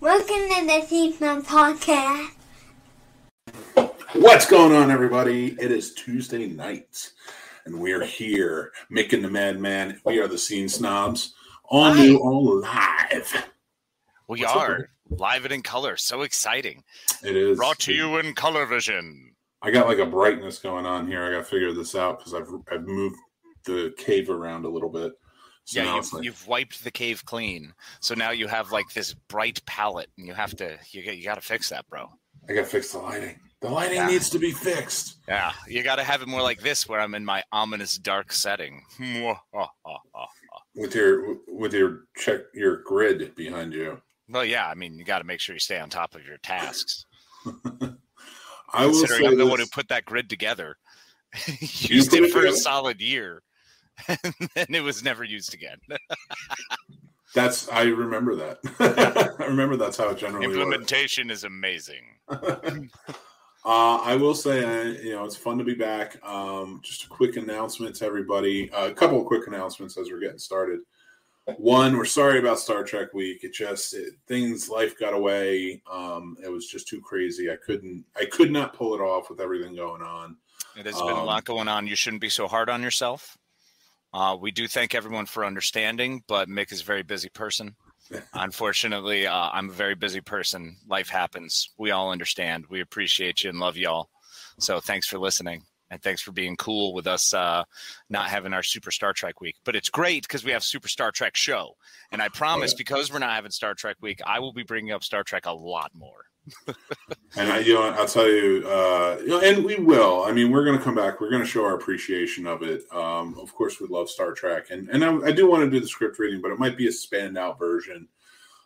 Welcome to the Season Podcast. What's going on, everybody? It is Tuesday night, and we are here making the Madman. We are the Scene Snobs, all Hi. new, all live. We What's are brother? live and in color. So exciting. It is Brought to you in color vision. I got like a brightness going on here. I got to figure this out because I've I've moved the cave around a little bit. So yeah, you've, like, you've wiped the cave clean. So now you have like this bright palette and you have to you got you got to fix that, bro. I got to fix the lighting. The lighting Yeah. needs to be fixed. Yeah, you got to have it more like this where I'm in my ominous dark setting. with your with your check your grid behind you. Well, yeah, I mean, you got to make sure you stay on top of your tasks. I will say I'm the one who put that grid together. Used it for a solid year. and then it was never used again. that's I remember that. I remember that's how it generally works. Implementation is amazing. Uh, I will say, uh, you know, it's fun to be back. Um, just a quick announcement to everybody. Uh, a couple of quick announcements as we're getting started. One, we're sorry about Star Trek Week. It just it, things, life got away. Um, it was just too crazy. I couldn't, I could not pull it off with everything going on. It has been a Um, lot going on. You shouldn't be so hard on yourself. Uh, we do thank everyone for understanding, but Mick is a very busy person. Unfortunately, uh, I'm a very busy person. Life happens. We all understand. We appreciate you and love y'all. So thanks for listening. And thanks for being cool with us uh, not having our Super Star Trek week. But it's great because we have Super Star Trek show. And I promise, yeah. because we're not having Star Trek week, I will be bringing up Star Trek a lot more. And I, you know, I'll tell you, uh, you know, and we will. I mean, we're going to come back. We're going to show our appreciation of it. Um, of course, we love Star Trek, and and I, I do want to do the script reading, but it might be a spanned out version.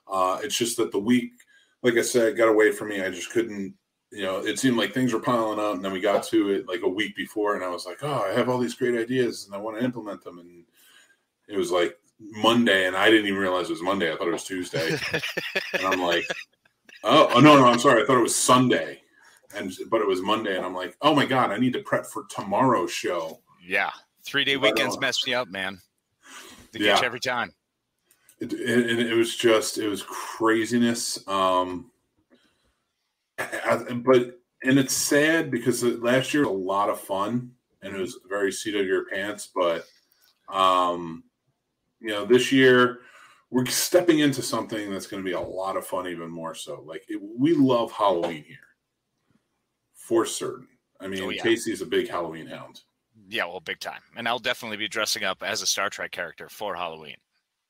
Uh, it's just that the week, like I said, got away from me. I just couldn't. You know, it seemed like things were piling up, and then we got to it like a week before, and I was like, "Oh, I have all these great ideas, and I want to implement them." And it was like Monday, and I didn't even realize it was Monday. I thought it was Tuesday, and I'm like, Oh, oh, no, no, I'm sorry. I thought it was Sunday, and but it was Monday, and I'm like, oh my god, I need to prep for tomorrow's show. Yeah. Three day weekends on. mess me up, man. They Yeah. you every time. It, it, it was just, it was craziness. Um, I- I- but and it's sad because last year was a lot of fun, and it was very seat of your pants. But um, you know, this year we're stepping into something that's going to be a lot of fun, even more so. Like it, we love Halloween here, for certain. I mean, Oh, yeah. Casey's a big Halloween hound. Yeah, well, big time. And I'll definitely be dressing up as a Star Trek character for Halloween.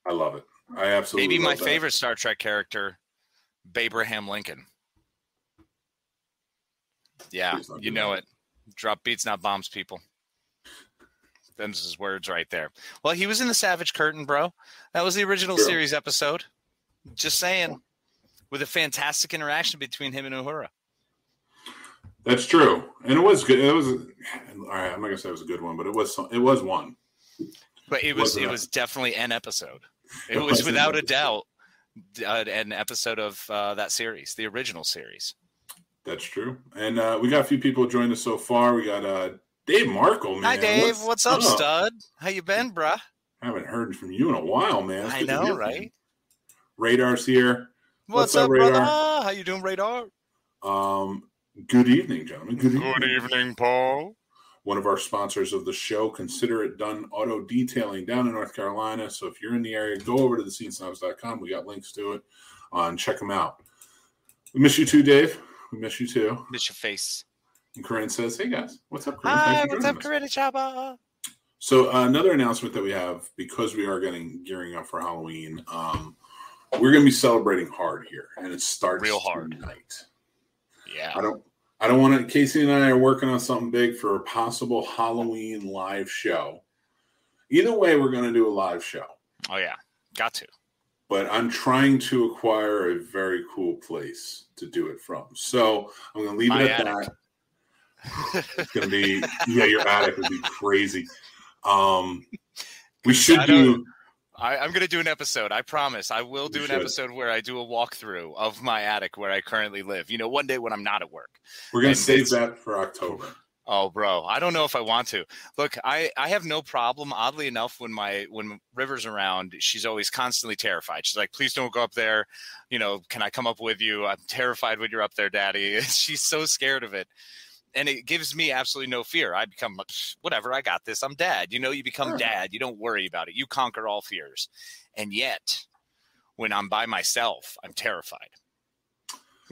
I love it. I absolutely Maybe my that. favorite Star Trek character, Abraham Lincoln. Yeah, you know it. Drop beats, not bombs, people. Them's his words right there. Well, he was in the Savage Curtain, bro. That was the original Sure. series episode. Just saying, with a fantastic interaction between him and Uhura. That's true, and it was good. It was all right. I'm not gonna say it was a good one, but it was. It was one. But it was it it? was definitely an episode. It It was without a doubt uh, an episode of uh, that series, the original series. That's true. And uh, we got a few people joined us so far. We got uh, Dave Markle, man. Hi, Dave. What's, up, up? stud? How you been, bruh? I Haven't heard from you in a while, man. It's I know, right? you. Radar's here. What's, What's up, up, Radar? brother? How you doing, Radar? Um, good evening, gentlemen. Good evening. evening, Paul. One of our sponsors of the show, Consider It Done Auto Detailing down in North Carolina. So if you're in the area, go over to thescenesnobs.com. We got links to it. Uh, and check them out. We miss you too, Dave. We miss you too. Miss your face. And Corinne says, "Hey guys, what's up, Corinne? Hi, what's up, us." Karina Chaba? So uh, another announcement that we have because we are getting gearing up for Halloween. Um, we're going to be celebrating hard here, and it starts Real hard. tonight. Yeah, I don't. I don't want to. Casey and I are working on something big for a possible Halloween live show. Either way, we're going to do a live show. Oh yeah. Got to. But I'm trying to acquire a very cool place to do it from. So I'm going to leave My it at attic. that. It's going to be yeah, your attic would be crazy. Um, we should I don't- I, I'm gonna do an episode. I promise. I will do an should. episode where I do a walkthrough of my attic where I currently live. You know, one day when I'm not at work. We're going and to save that for October. Oh, bro, I don't know if I want to. Look, I I have no problem. Oddly enough, when my when River's around, she's always constantly terrified. She's like, "Please don't go up there." You know, can I come up with you? I'm terrified when you're up there, Daddy. she's so scared of it, and it gives me absolutely no fear. I become whatever. I got this. I'm dad. You know, you become Sure. dad. You don't worry about it. You conquer all fears, and yet, when I'm by myself, I'm terrified.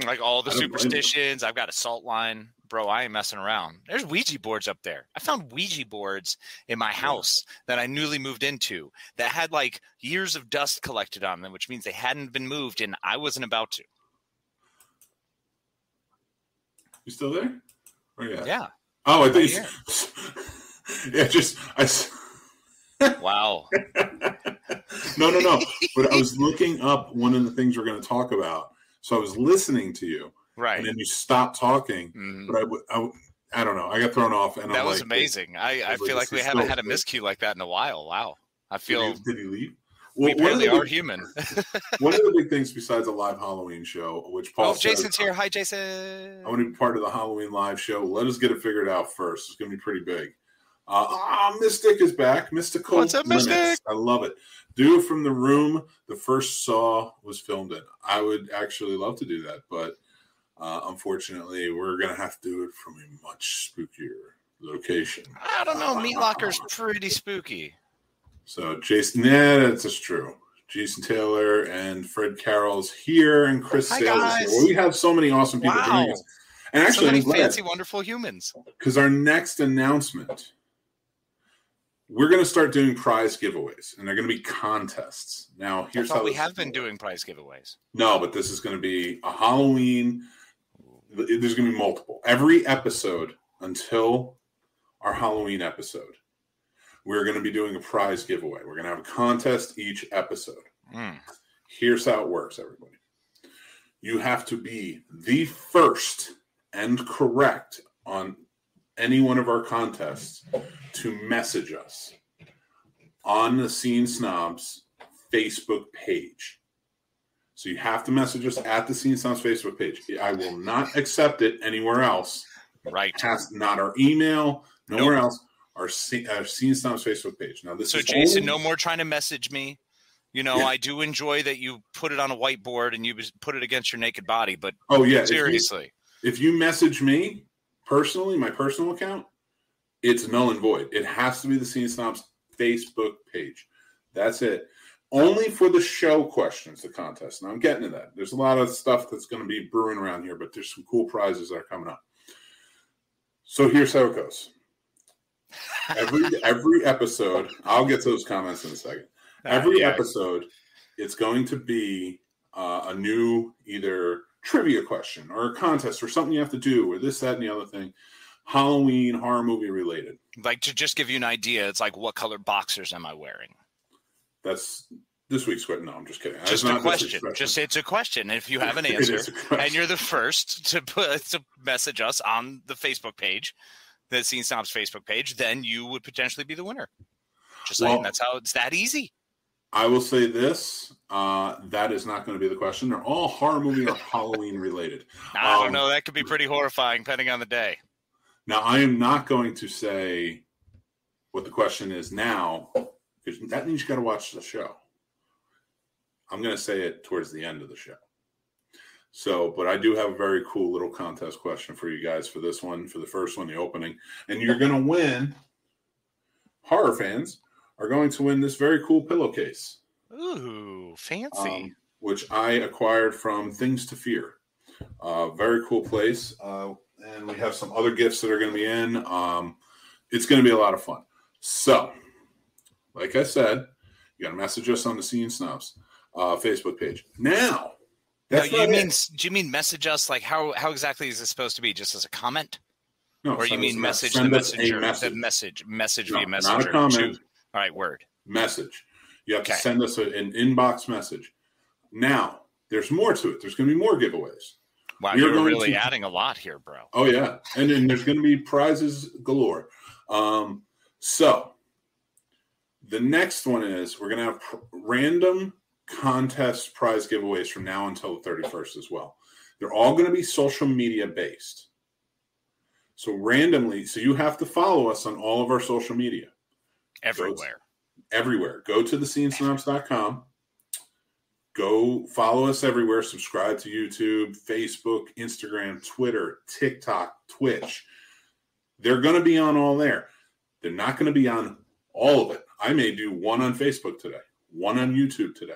Like all the I don't blame you. superstitions, I've got a salt line, bro. I ain't messing around. There's Ouija boards up there. I found Ouija boards in my house that I newly moved into that had like years of dust collected on them, which means they hadn't been moved, and I wasn't about to. You still there? Where you? Yeah. Oh, I Right think. yeah, just I. Wow. no, no, no. But I was looking up one of the things we're going to talk about. So I was listening to you, Right. and then you stopped talking. Mhm. But I, w- I, w- I don't know. I got thrown off, and That I'm was like, amazing. I, I was like, feel like this we haven't had a miscue like that in a while. Wow. I Did feel he, did he leave? We Well, barely are big, human. one of the big things besides a live Halloween show, which Paul oh, Jason's here. Hi, Jason. I want to be part of the Halloween live show. Let us get it figured out first. It's going to be pretty big. Uh, ah, Mystic is back. Mystical. What's up, Limits. Mystic? I love it. Do it from the room the first Saw was filmed in. I would actually love to do that, but uh, unfortunately, we're going to have to do it from a much spookier location. I don't know. Meat Locker's pretty spooky. So, Jason, yeah, that's just true. Jason Taylor and Fred Carroll's here, and Chris Hi, Sales is guys. here. We have so many awesome people Wow. joining us. And so actually, many glad fancy, wonderful humans. because our next announcement, we're going to start doing prize giveaways, and they're going to be contests. Now, here's how we have been doing prize giveaways. No, but this is going to be a Halloween. There's going to be multiple. Every episode until our Halloween episode, we're going to be doing a prize giveaway. We're going to have a contest each episode. Mm. Here's how it works, everybody. You have to be the first and correct on any one of our contests to message us on the Scene Snobs Facebook page. So you have to message us at the Scene Snobs Facebook page. I will not accept it anywhere else. Right. Has not our email, nowhere else. Our, C- our Scene Snobs Facebook page. Now this So, is Jason, only- no more trying to message me. You know, Yeah. I do enjoy that you put it on a whiteboard and you put it against your naked body, but Oh yeah, if you- seriously, if you message me personally, my personal account, it's null and void. It has to be the Scene Snobs Facebook page. That's it. Only for the show questions, the contest. Now I'm getting to that. There's a lot of stuff that's going to be brewing around here, but there's some cool prizes that are coming up. So here's how it goes. Every every episode, I'll get to those comments in a second every Yeah. episode it's going to be uh, a new either trivia question or a contest or something you have to do or this that and the other thing halloween horror movie related like to just give you an idea, it's like, what color boxers am I wearing? that's this week's question no i'm just kidding That's Just a question. Just it's a question. If you have an answer, is a question. and you're the first to put to message us on the Facebook page, the Scene Snobs Facebook page, then you would potentially be the winner. Just saying, that's how it's that easy. i will say this uh, that is not going to be the question they're all horror movie or halloween related I don't Um, know. That could be pretty horrifying, depending on the day. now i am not going to say what the question is now because that means you got to watch the show I'm going to say it towards the end of the show. So, but I do have a very cool little contest question for you guys for this one, for the first one, the opening. And you're going to win, horror fans are going to win this very cool pillowcase, Ooh, fancy. um, which I acquired from Things to Fear. Uh, very cool place. Uh, and we have some other gifts that are going to be in. Um, it's going to be a lot of fun. So, like I said, you got to message us on the Scene Snobs uh, Facebook page. Now, No, you mean it. do you mean message us? Like how how exactly is this supposed to be? Just as a comment, No, or you mean message the messenger, message. the message message No, via not a comment. to- all right, word. message. You have Okay. to send us a- an inbox message. Now, there's more to it. There's going to be more giveaways. Wow, We are you're going really to- adding a lot here, bro. Oh yeah, and then there's going to be prizes galore. Um, so the next one is we're going to have pr- random contest prize giveaways from now until the 31st as well. They're all going to be social media based. So randomly, so you have to follow us on all of our social media Everywhere. everywhere. Go to thescenesnobs.com. Go follow us everywhere. Subscribe to YouTube, Facebook, Instagram, Twitter, TikTok, Twitch. They're going to be on all there. They're not going to be on all of it. I may do one on Facebook today, one on YouTube today,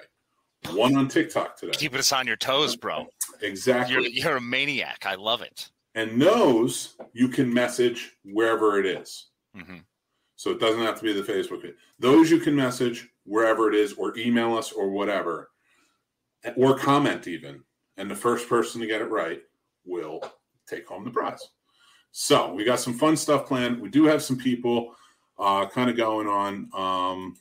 one on TikTok today. Keeping us on your toes, bro. Exactly. You're, you're a maniac. I love it. and those you can message wherever it is. hmm So it doesn't have to be the Facebook page. Those you can message wherever it is, or email us, or whatever, or comment even. And the first person to get it right will take home the prize. So we got some fun stuff planned. We do have some people uh, kind of going on. Um,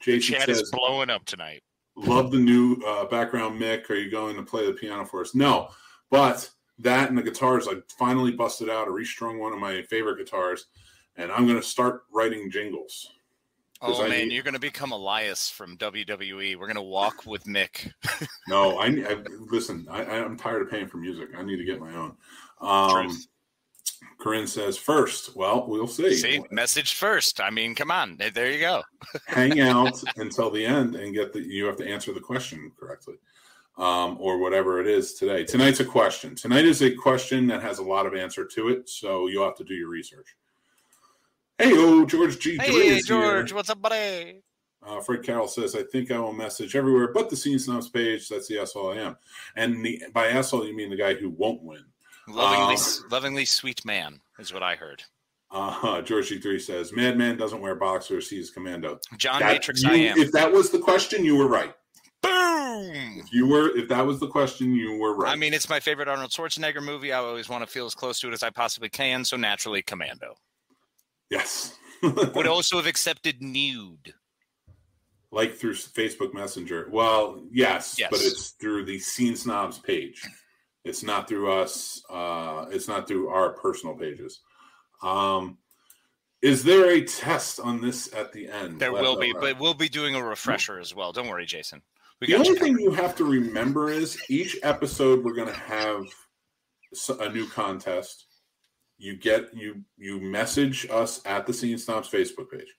Jason Chat says, is blowing up tonight. Love the new uh, background mic. Are you going to play the piano for us? No, but that and the guitars, I finally busted out. I restrung one of my favorite guitars, and I'm going to start writing jingles. Oh I man, need- you're gonna become Elias from WWE. We're gonna walk with Mick. No, I, I listen. I, I'm tired of paying for music. I need to get my own. Um, Truth. Corinne says first. Well, we'll see. See, message first. I mean, come on. There you go. Hang out until the end and get the. You have to answer the question correctly, um, or whatever it is today. Tonight's a question. Tonight is a question that has a lot of answer to it, so you'll have to do your research. Hey, oh, George G. Hey, is here. George, what's up, buddy? Uh, Fred Carroll says, I think I will message everywhere but the Scene Snobs page. That's the asshole I am. And the, by asshole, you mean the guy who won't win. Lovingly, Um, lovingly sweet man is what I heard. Uh, George G3 says, Madman doesn't wear boxers. He's commando. John That- Matrix, you- I am. If that was the question, you were right. Boom. If you were, if that was the question, you were right. I mean, it's my favorite Arnold Schwarzenegger movie. I always want to feel as close to it as I possibly can. So naturally, Commando yes. would also have accepted nude. like through Facebook Messenger. Well, yes, Yes. but it's through the Scene Snobs page. It's not through us. Uh, it's not through our personal pages. Um, is there a test on this at the end? There will be, but we'll be doing a refresher as well. Don't worry, Jason. We the only you. thing you have to remember is each episode we're going to have a new contest. You get you you message us at the Scene Snobs Facebook page,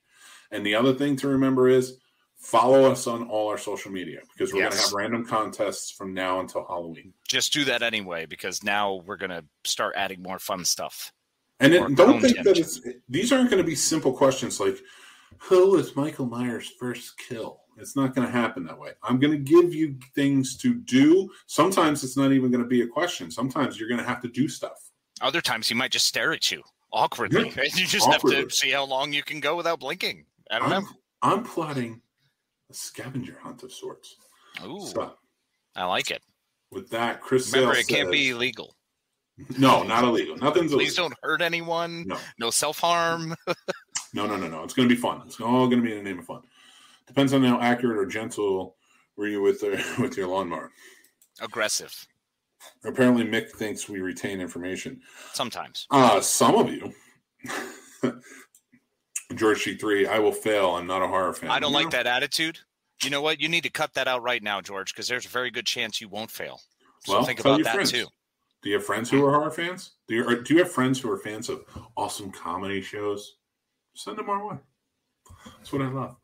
and the other thing to remember is follow us on all our social media because we're going to have random contests from now until Halloween. Just do that anyway because now we're gonna start adding more fun stuff. And it, don't think that it's these aren't going to be simple questions like who was Michael Myers' first kill. It's not going to happen that way. I'm going to give you things to do. Sometimes it's not even going to be a question. Sometimes you're going to have to do stuff. Other times he might just stare at you awkwardly. Yeah, You just have to see how long you can go without blinking. I don't I'm, know. I'm plotting a scavenger hunt of sorts. Ooh, So I like it. with that, Chris Remember, Sale it can't be illegal. no, not illegal. Nothing's Please illegal. don't hurt anyone. No. No self harm. No, no, no, no. It's going to be fun. It's all going to be in the name of fun. Depends on how accurate or gentle were you with the, with your lawnmower. Aggressive. Apparently, Mick thinks we retain information. Sometimes. Uh, some of you. George G3, I will fail. I'm not a horror fan. I don't You like know, that attitude. You know what? You need to cut that out right now, George, because there's a very good chance you won't fail. So Well, think tell about your that friends. too. Do you have friends who are horror fans? Do you, or do you have friends who are fans of awesome comedy shows? Send them our way. That's what I love.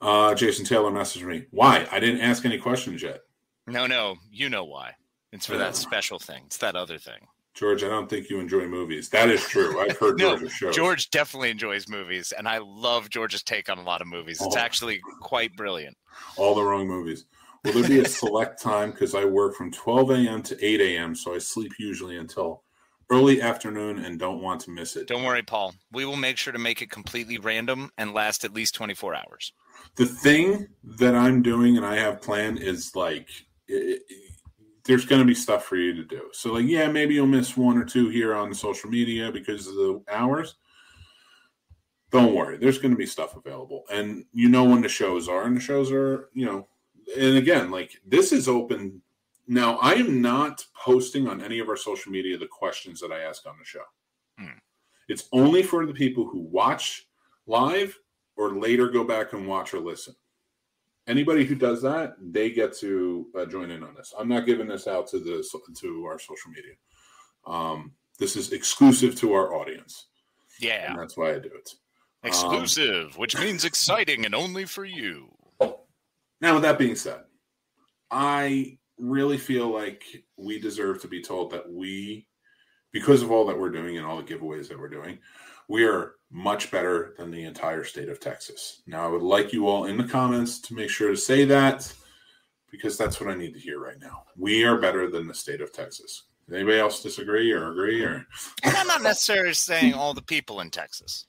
Uh, Jason Taylor messaged me. Why? I didn't ask any questions yet. No, no, you know why. It's for that special thing. It's that other thing. George, I don't think you enjoy movies. That is true. I've heard No, George's shows. George definitely enjoys movies, and I love George's take on a lot of movies. It's Oh. actually quite brilliant. All the wrong movies. Will there be a select time? Because I work from 12 a.m. to 8 a.m., so I sleep usually until early afternoon and don't want to miss it. Don't worry, Paul. We will make sure to make it completely random and last at least 24 hours. the thing that I'm doing and I have planned is like it, there's going to be stuff for you to do. So like yeah, maybe you'll miss one or two here on social media because of the hours. Don't worry, there's going to be stuff available, and you know when the shows are, and the shows are you know, and again like this is open. Now I am not posting on any of our social media the questions that I ask on the show. Hmm. It's only for the people who watch live or later go back and watch or listen. Anybody who does that, they get to uh, join in on this. I'm not giving this out to the to our social media. Um, This is exclusive to our audience. Yeah. And that's why I do it. Um, Exclusive, which means exciting and only for you. Now, with that being said, I really feel like we deserve to be told that we, because of all that we're doing and all the giveaways that we're doing, we are much better than the entire state of Texas. Now, I would like you all in the comments to make sure to say that because that's what I need to hear right now. We are better than the state of Texas. Anybody else disagree or agree or And I'm not necessarily saying all the people in Texas.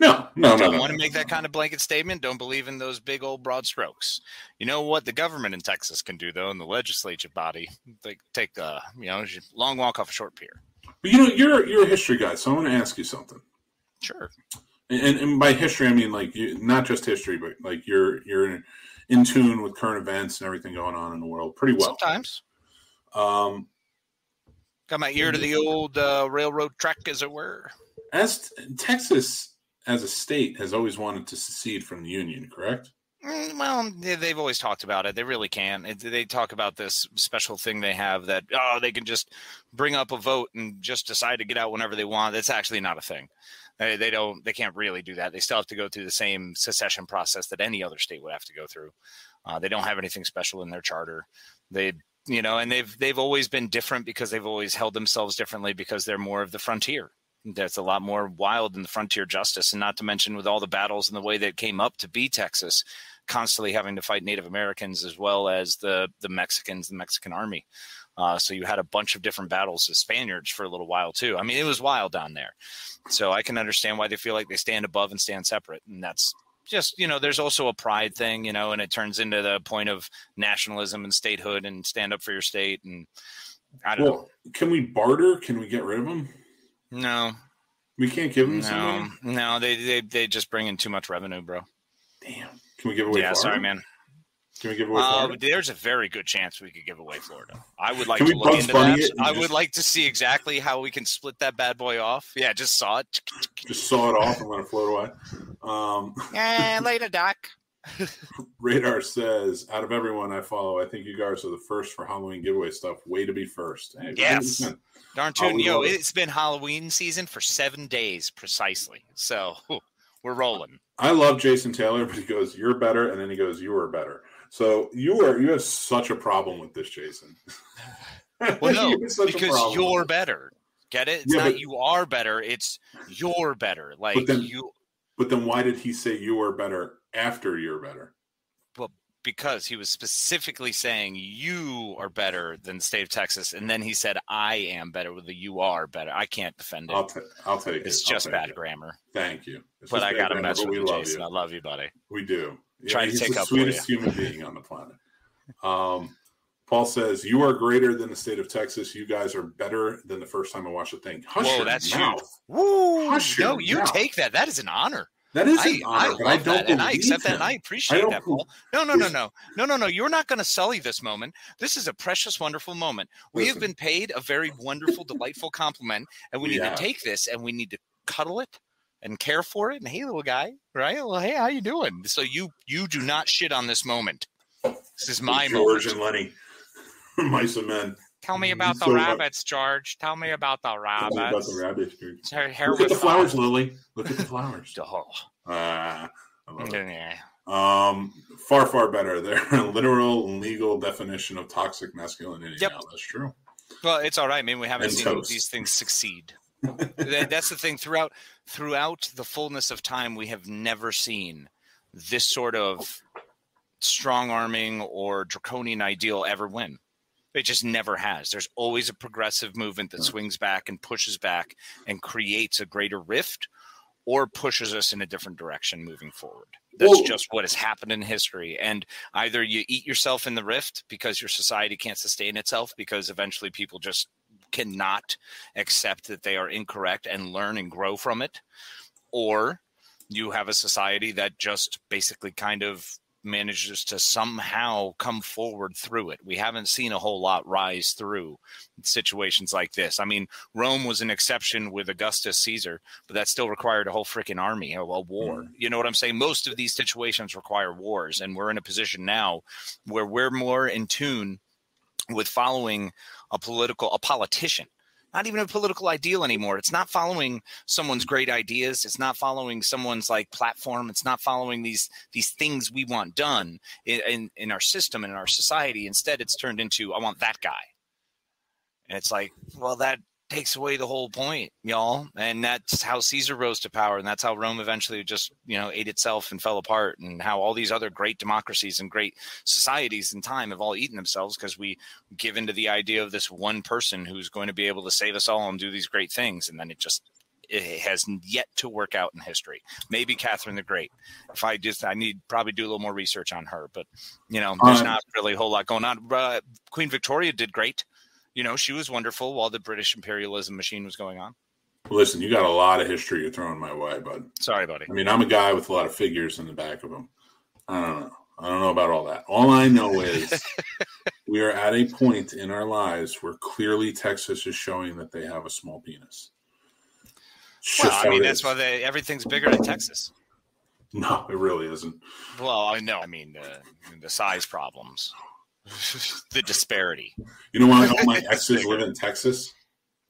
no, no, no, Don't no. want to make that kind of blanket statement. Don't believe in those big old broad strokes. You know what the government in Texas can do though, and the legislative body, they take a you know long walk off a short pier. But you know, you're you're a history guy, so I want to ask you something. Sure. And, and by history, I mean like you, not just history, but like you're you're in, in tune with current events and everything going on in the world pretty well. Sometimes Um, got my ear to the old uh, railroad track, as it were. as Texas as a state has always wanted to secede from the union, correct? Mm, Well, they- they've always talked about it. They really can. They talk about this special thing they have that oh, they can just bring up a vote and just decide to get out whenever they want. That's actually not a thing. They, don't. They can't really do that. They still have to go through the same secession process that any other state would have to go through. Uh, they don't have anything special in their charter. They, you know, and they've they've always been different because they've always held themselves differently because they're more of the frontier. That's a lot more wild than the frontier justice, and not to mention with all the battles and the way that it came up to be Texas, constantly having to fight Native Americans as well as the the Mexicans, the Mexican army. Uh, so you had a bunch of different battles with Spaniards for a little while too. I mean, it was wild down there. So I can understand why they feel like they stand above and stand separate, and that's just you know there's also a pride thing you know and it turns into the point of nationalism and statehood and stand up for your state and i don't Well, can we barter? Can we get rid of them? no We can't give them no no they, they they just bring in too much revenue bro Damn. Can we give away? yeah sorry man Can we give away? uh, Florida? there's a very good chance we could give away florida i would like Can to look into that it i just- would like to see exactly how we can split that bad boy off yeah just saw it Just saw it off and let it float away. Um, yeah later doc Radar says, out of everyone I follow, I think you guys are the first for Halloween giveaway stuff. Way to be first. Hey, Yes. 100%. darn tune yo it. it's been halloween season for seven days precisely so we're rolling I love Jason Taylor, but he goes, "You're better," and then he goes, "You are better." So you are you have such a problem with this, Jason. Well, no, You have such a because you're better. Get it? It's Yeah, not but- you are better. It's you're better. Like then- you, But then why did he say you are better after you're better? Well, because he was specifically saying you are better than the state of Texas, and then he said I am better with the you are better. I can't defend it. I'll, ta- I'll take it. it's just bad it. grammar. Thank you. It's But I gotta grammar, mess with you, Jason. you. I love you, buddy. We do. Trying to he's take the up for you. sweetest human being on the planet. Um, Paul says, "You are greater than the state of Texas. You guys are better than the first time I watched the thing." Hush Whoa, your that's huge. mouth. Woo! Hush no, your you mouth. take that. That is an honor. That is I, an I honor, love I don't that, and I believe accept that, and I I appreciate don't that, Paul. No, no, no, no, no, no, no. You're not going to sully this moment. This is a precious, wonderful moment. We have been paid a very wonderful, delightful compliment, and we We need have. to take this and we need to cuddle it and care for it. And hey, little guy, right? Well, hey, how you doing? So you you do not shit on this moment. This is my George moment. and Lenny, mice and men. Tell me about the So, uh, rabbits, George. Tell me about the Tell me about rabbits. the rabbits, dude. Her hair Look at the flowers. Lily. Look at the flowers. Oh, it. yeah. Um, far, far better. They're a literal legal definition of toxic masculinity. Yep. Now, that's true. Well, it's all right. I mean, we haven't And seen toast. these things succeed. That's the thing. Throughout throughout the fullness of time, we have never seen this sort of strong arming or draconian ideal ever win. It just never has. There's always a progressive movement that swings back and pushes back and creates a greater rift or pushes us in a different direction moving forward. That's Well- just what has happened in history. And either you eat yourself in the rift because your society can't sustain itself because eventually people just cannot accept that they are incorrect and learn and grow from it, or you have a society that just basically kind of manages to somehow come forward through it. We haven't seen a whole lot rise through situations like this. I mean, Rome was an exception with Augustus Caesar, but that still required a whole freaking army, a, a war. Mm. You know what I'm saying? Most of these situations require wars, and we're in a position now where we're more in tune with following a political a politician not even a political ideal anymore. It's not following someone's mm-hmm. great ideas. It's not following someone's like platform. It's not following these these things we want done in in, in our system and in our society. Instead, it's turned into I want that guy. And it's like, well, that takes away the whole point, y'all. And that's how Caesar rose to power, and that's how Rome eventually just, you know, ate itself and fell apart, and how all these other great democracies and great societies in time have all eaten themselves because we give into the idea of this one person who's going to be able to save us all and do these great things, and then it just it has yet to work out in history. Maybe Catherine the Great. If I just, I need probably do a little more research on her, but you know, there's Uh, not really a whole lot going on. Uh, Queen Victoria did great. You know, she was wonderful while the British imperialism machine was going on. Listen, you got a lot of history you're throwing my way, bud. Sorry, buddy. I mean, I'm a guy with a lot of figures in the back of him. I don't know. I don't know about all that. All I know is we are at a point in our lives where clearly Texas is showing that they have a small penis. Well, I mean, that's is. why they, everything's bigger in Texas. No, it really isn't. Well, I know. I mean, the size problems, the disparity. You know why all my exes live in Texas?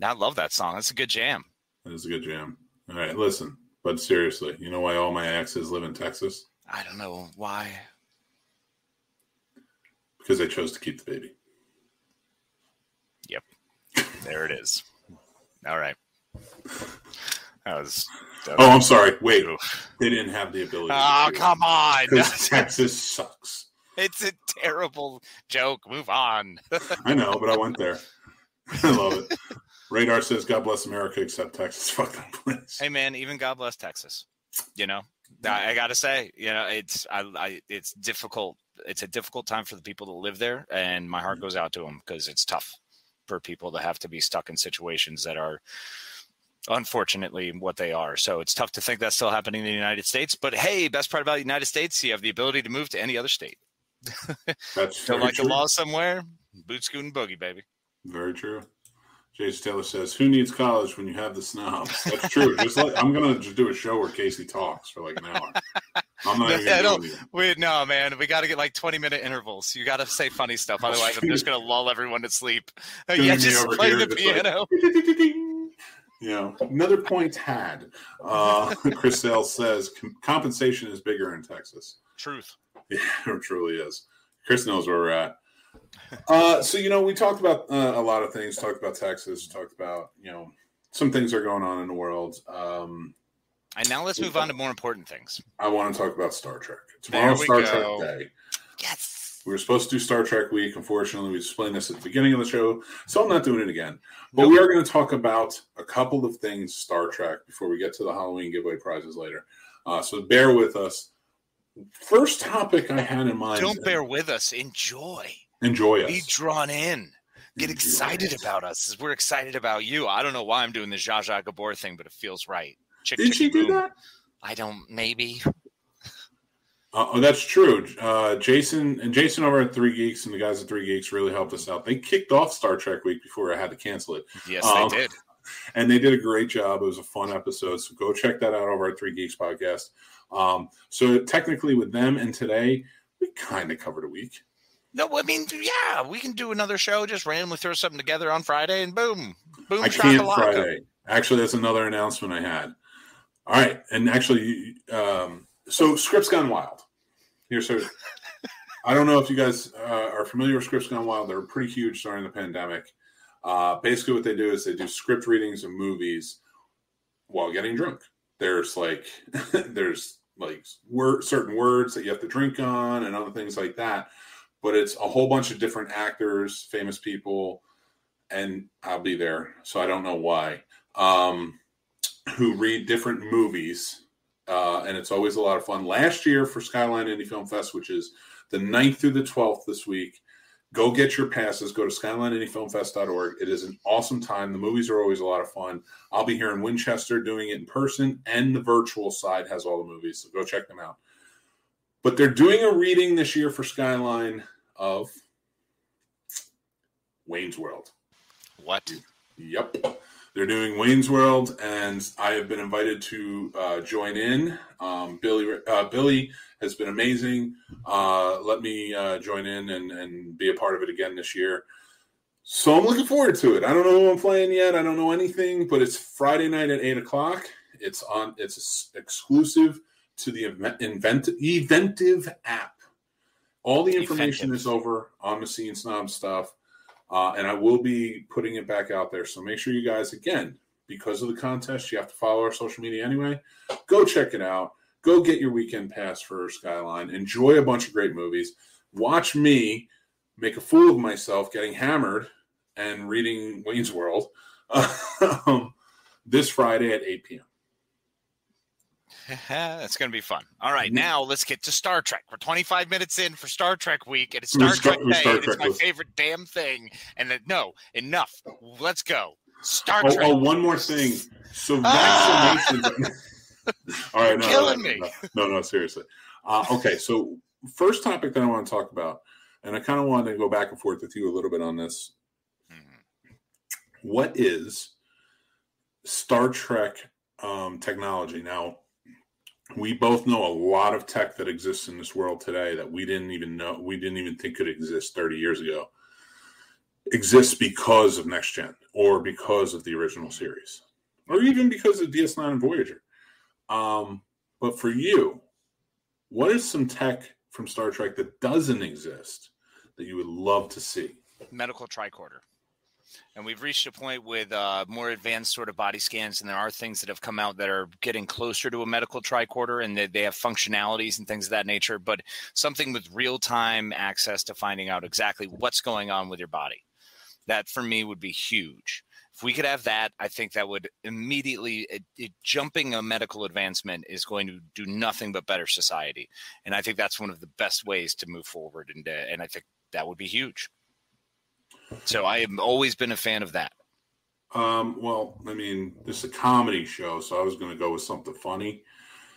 I love that song. That's a good jam. That is a good jam. All right, listen, but seriously, you know why all my exes live in Texas? I don't know why. Because they chose to keep the baby. Yep. There it is. All right. That was. that Oh, was- I'm sorry. Wait, they didn't have the ability. Oh, come on. Texas sucks. It's a terrible joke. Move on. I know, but I went there. I love it. Radar says, "God bless America, except Texas." Fuck that place. hey, man, even God bless Texas. You know, I, I got to say, you know, it's I, I, it's difficult. It's a difficult time for the people that live there, and my heart mm-hmm. goes out to them because it's tough for people to have to be stuck in situations that are unfortunately what they are. So it's tough to think that's still happening in the United States. But hey, best part about the United States, you have the ability to move to any other state. That's like the true. law somewhere? Boot scooting boogie, baby. Very true. Jason Taylor says, "Who needs college when you have the snobs?" That's true. just like I'm gonna just do a show where Casey talks for like an hour. I'm not even gonna. Wait, no, man. We got to get like 20 minute intervals. You got to say funny stuff. Otherwise, I'm just going to lull everyone to sleep. Yeah, just play here, the just like- piano. You know, another point had. Uh, Chris Sale says compensation is bigger in Texas. Truth. Yeah, it truly is. Chris knows where we're at. Uh, so you know, we talked about uh, a lot of things. Talked about Texas. Talked about you know some things are going on in the world. Um, And now let's move on to more important things. I want to talk about Star Trek. There Tomorrow's Star go. Trek Day. Yes. We were supposed to do Star Trek Week. Unfortunately, we explained this at the beginning of the show, so I'm not doing it again. But we are going to talk about a couple of things Star Trek before we get to the Halloween giveaway prizes later. Uh, so bear with us. First topic I had in mind. Don't bear with us. Enjoy. Enjoy us. Be drawn in. Get Enjoy excited us. about us. 'cause We're excited about you. I don't know why I'm doing the Zsa Zsa Gabor thing, but it feels right. Chick, Did she chicken do that? I don't. Maybe. Uh, oh, that's true. Uh, Jason and Jason over at Three Geeks and the guys at Three Geeks really helped us out. They kicked off Star Trek Week before I had to cancel it, Yes, Um, they did. and they did a great job. It was a fun episode, so go check that out over at Three Geeks podcast. Um, so technically, with them and today, we kind of covered a week. No, I mean, yeah, we can do another show. Just randomly throw something together on Friday, and boom, boom, I can't. Friday. Actually, that's another announcement I had. All right, and actually, um, so Scripts Gone Wild. Here's so. I don't know if you guys uh, are familiar with Scripts Gone Wild. They were pretty huge during the pandemic. Uh, basically, what they do is they do script readings of movies while getting drunk. There's like, there's like word, certain words that you have to drink on and other things like that. But it's a whole bunch of different actors, famous people, and I'll be there, so I don't know why. Um, who read different movies, uh, and it's always a lot of fun. Last year for Skyline Indie Film Fest, which is the 9th through the 12th this week, go get your passes. Go to skylineindiefilmfest.org. It is an awesome time. The movies are always a lot of fun. I'll be here in Winchester doing it in person, and the virtual side has all the movies, so go check them out. But they're doing a reading this year for Skyline of Wayne's World. What? Yep. They're doing Wayne's World, and I have been invited to uh, join in. Um, Billy uh, Billy has been amazing. Uh, let me uh, join in and, and be a part of it again this year. So I'm looking forward to it. I don't know who I'm playing yet. I don't know anything, but it's Friday night at eight o'clock. It's on. It's exclusive to the event, invent, Eventive app. All the information Eventive. is over on the Scene Snob stuff, uh, and I will be putting it back out there. So make sure you guys, again, because of the contest, you have to follow our social media anyway. Go check it out. Go get your weekend pass for Skyline. Enjoy a bunch of great movies. Watch me make a fool of myself getting hammered and reading Wayne's World um, this Friday at 8 p.m. That's going to be fun. All right, mm-hmm. now let's get to Star Trek. We're 25 minutes in for Star Trek week, and it's Star Trek Day. Star Trek it's my favorite damn thing. And then, no, enough. Let's go. Star oh, Trek. Oh, one more thing. So vaccinations. All right, no, killing no, me. No, no, seriously. Uh, okay, so first topic that I want to talk about, and I kind of wanted to go back and forth with you a little bit on this. Mm-hmm. What is Star Trek um, technology? Now, we both know a lot of tech that exists in this world today that we didn't even know, we didn't even think could exist 30 years ago. Exists because of Next Gen or because of the original series, or even because of DS9 and Voyager. Um, but for you, what is some tech from Star Trek that doesn't exist that you would love to see? Medical tricorder. And we've reached a point with uh, more advanced sort of body scans, and there are things that have come out that are getting closer to a medical tricorder, and they, they have functionalities and things of that nature. But something with real time access to finding out exactly what's going on with your body, that for me would be huge. If we could have that, I think that would immediately it, it, jumping a medical advancement is going to do nothing but better society, and I think that's one of the best ways to move forward. And uh, and I think that would be huge. So I have always been a fan of that. Um, well, I mean, this is a comedy show, so I was going to go with something funny.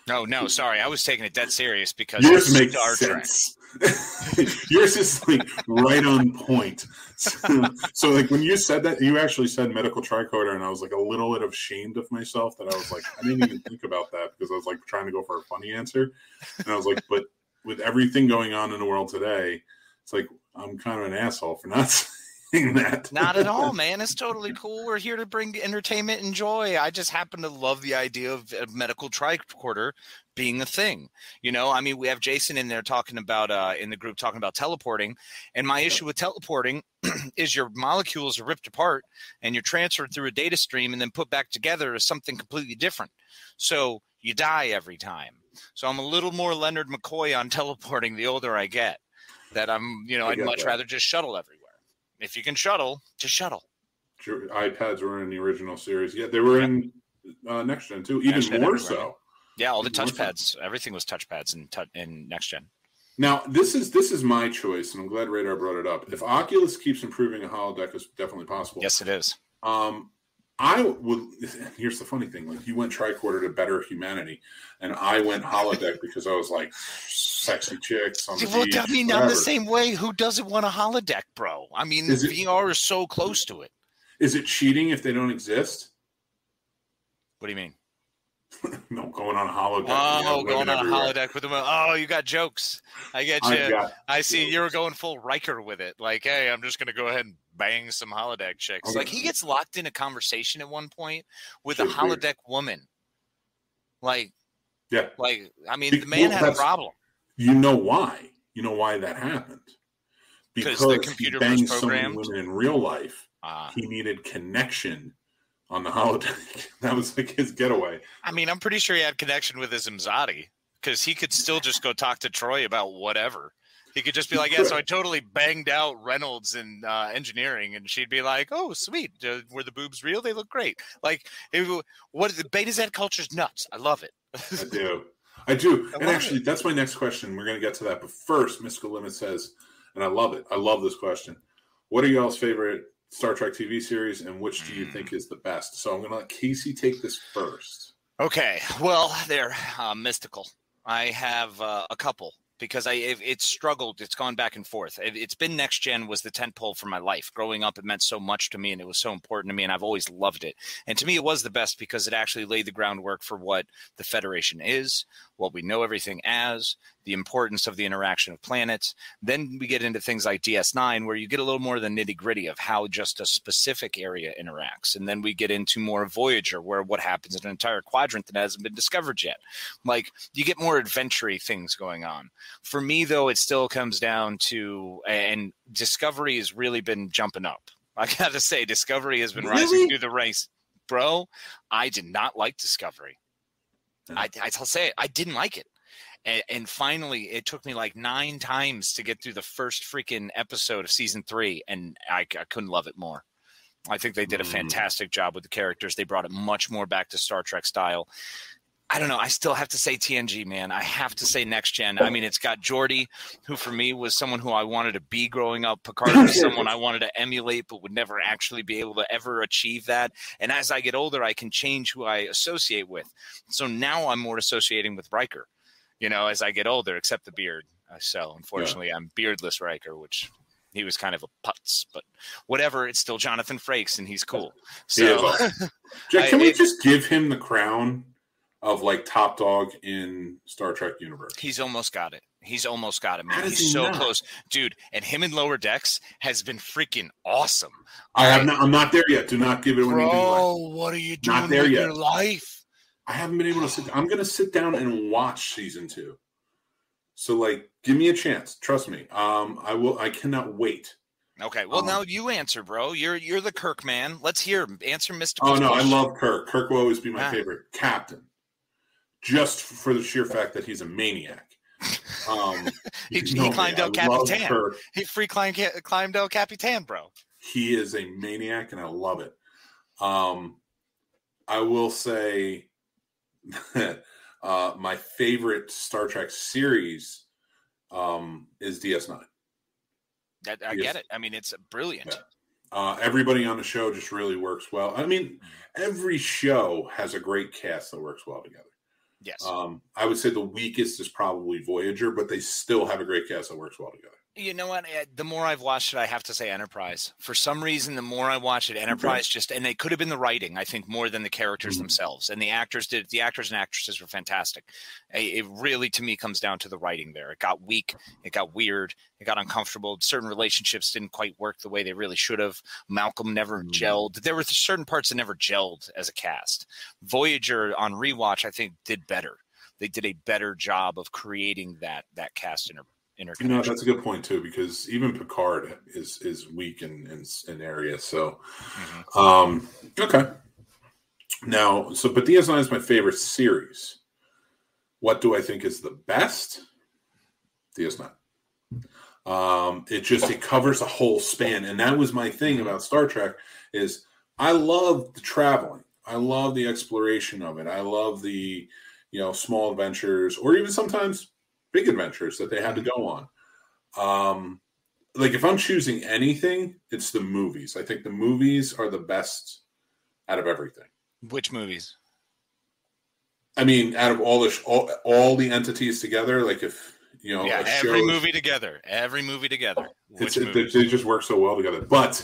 No, no, sorry, I was taking it dead serious because yours makes Star sense. yours is like right on point. So, so, like when you said that, you actually said medical tricorder, and I was like a little bit ashamed of myself that I was like, I didn't even think about that because I was like trying to go for a funny answer, and I was like, but with everything going on in the world today, it's like I'm kind of an asshole for not that. Not at all, man. It's totally cool. We're here to bring entertainment and joy. I just happen to love the idea of a medical tricorder being a thing. You know, I mean, we have Jason in there talking about uh, in the group talking about teleporting, and my issue with teleporting is your molecules are ripped apart and you're transferred through a data stream and then put back together as something completely different. So you die every time. So I'm a little more Leonard McCoy on teleporting the older I get. That I'm, you know, I'd much that. rather just shuttle everywhere if you can shuttle, just shuttle. Sure, iPads were in the original series. Yeah, they were in uh, next gen too, even more so. Yeah, all the touchpads, everything was touchpads in in next gen. Now this is this is my choice, and I'm glad Radar brought it up. If Oculus keeps improving a holodeck, is definitely possible. Yes, it is. Um, I would. Here's the funny thing: like you went tricorder to better humanity, and I went holodeck because I was like sexy chicks on well, beach. I mean, whatever. I'm the same way. Who doesn't want a holodeck, bro? I mean, is VR is so close to it. Is it cheating if they don't exist? What do you mean? no, going on a holodeck. Oh, going on everywhere. a holodeck with them. Oh, you got jokes. I get you. I, I see jokes. you were going full Riker with it. Like, hey, I'm just going to go ahead and bang some holodeck chicks. Okay. Like, he gets locked in a conversation at one point with a holodeck be. woman. Like, yeah. Like, I mean, the man well, had a problem. You know why? You know why that happened? Because the computer he banged so many women in real life. Uh, he needed connection on the holiday. that was like his getaway. I mean, I'm pretty sure he had connection with his Imzadi because he could still just go talk to Troi about whatever. He could just be like, "Yeah, so I totally banged out Reynolds in uh, engineering," and she'd be like, "Oh, sweet. Uh, were the boobs real? They look great." Like, it, what the Betazed culture's nuts. I love it. I do. I do. I and actually, it. that's my next question. We're going to get to that. But first, Mystical Limit says, and I love it. I love this question. What are y'all's favorite Star Trek TV series, and which do you mm. think is the best? So I'm going to let Casey take this first. Okay. Well, they're uh, mystical. I have uh, a couple because I it, it's struggled. It's gone back and forth. It, has been next gen was the tent pole for my life. Growing up, it meant so much to me, and it was so important to me, and I've always loved it. And to me, it was the best because it actually laid the groundwork for what the Federation is, what we know everything as, the importance of the interaction of planets. Then we get into things like DS9, where you get a little more of the nitty gritty of how just a specific area interacts. And then we get into more Voyager, where what happens in an entire quadrant that hasn't been discovered yet. Like you get more adventure things going on. For me, though, it still comes down to, and Discovery has really been jumping up. I got to say, Discovery has been Really? rising through the ranks. Bro, I did not like Discovery. Yeah. I, I'll say it, I didn't like it. And, and finally, it took me like nine times to get through the first freaking episode of season three, and I, I couldn't love it more. I think they did a Mm. fantastic job with the characters. They brought it much more back to Star Trek style. I don't know. I still have to say TNG, man. I have to say next gen. I mean, it's got Geordi, who for me was someone who I wanted to be growing up. Picard was someone I wanted to emulate, but would never actually be able to ever achieve that. And as I get older, I can change who I associate with. So now I'm more associating with Riker, you know, as I get older, except the beard. Uh, So unfortunately, I'm beardless Riker, which he was kind of a putz, but whatever. It's still Jonathan Frakes, and he's cool. So awesome. Jack, I- can we it- just give him the crown of like top dog in Star Trek universe? He's almost got it. He's almost got it, man. He's he so not? close, dude. And him in lower decks has been freaking awesome, I have not. I'm not there yet. Do not give it anything. bro. What are you doing Not there yet. your life? I haven't been able to sit. I'm going to sit down and watch season two. So like, give me a chance. Trust me. Um, I will. I cannot wait. Okay, well Um, now you answer, bro. You're you're the Kirk man. Let's hear answer, Mister. Oh no, I love Kirk. Kirk will always be my Ah. favorite captain, just for the sheer fact that he's a maniac. Um, He- he know climbed El Capitan. He free climbed climbed El Capitan, bro. he is a maniac and I love it. Um, I will say uh, my favorite Star Trek series um, is DS9. That, I Yes. get it. I mean, it's brilliant. Yeah. Uh, everybody on the show just really works well. I mean, every show has a great cast that works well together. Yes. Um, I would say the weakest is probably Voyager, but they still have a great cast that works well together. You know what? eh, The more I've watched it, I have to say Enterprise. For some reason, the more I watch it, Enterprise just and it could have been the writing, I think, more than the characters Mhm. themselves. And the actors did. The actors and actresses were fantastic. Eh, It really, to me, comes down to the writing. There, it got weak, it got weird, it got uncomfortable. Certain relationships didn't quite work the way they really should have. Malcolm never Mhm. gelled. There were certain parts that never gelled as a cast. Voyager on rewatch, I think, did better. They did a better job of creating that that cast inter- You know, that's a good point too, because even Picard is is weak in in, in areas. So, Mhm. um, okay. Now, so but DS9 is my favorite series. What do I think is the best? DS9. Um, it just it covers a whole span, and that was my thing about Star Trek is I love the traveling. I love the exploration of it. I love the you know small adventures, or even sometimes big adventures that they had to go on. Um, like if I'm choosing anything, it's the movies. I think the movies are the best out of everything. Which movies? I mean, out of all the sh- all, all the entities together, like if you know, yeah, every show- movie together. Every movie together. it's, it, they just work so well together. But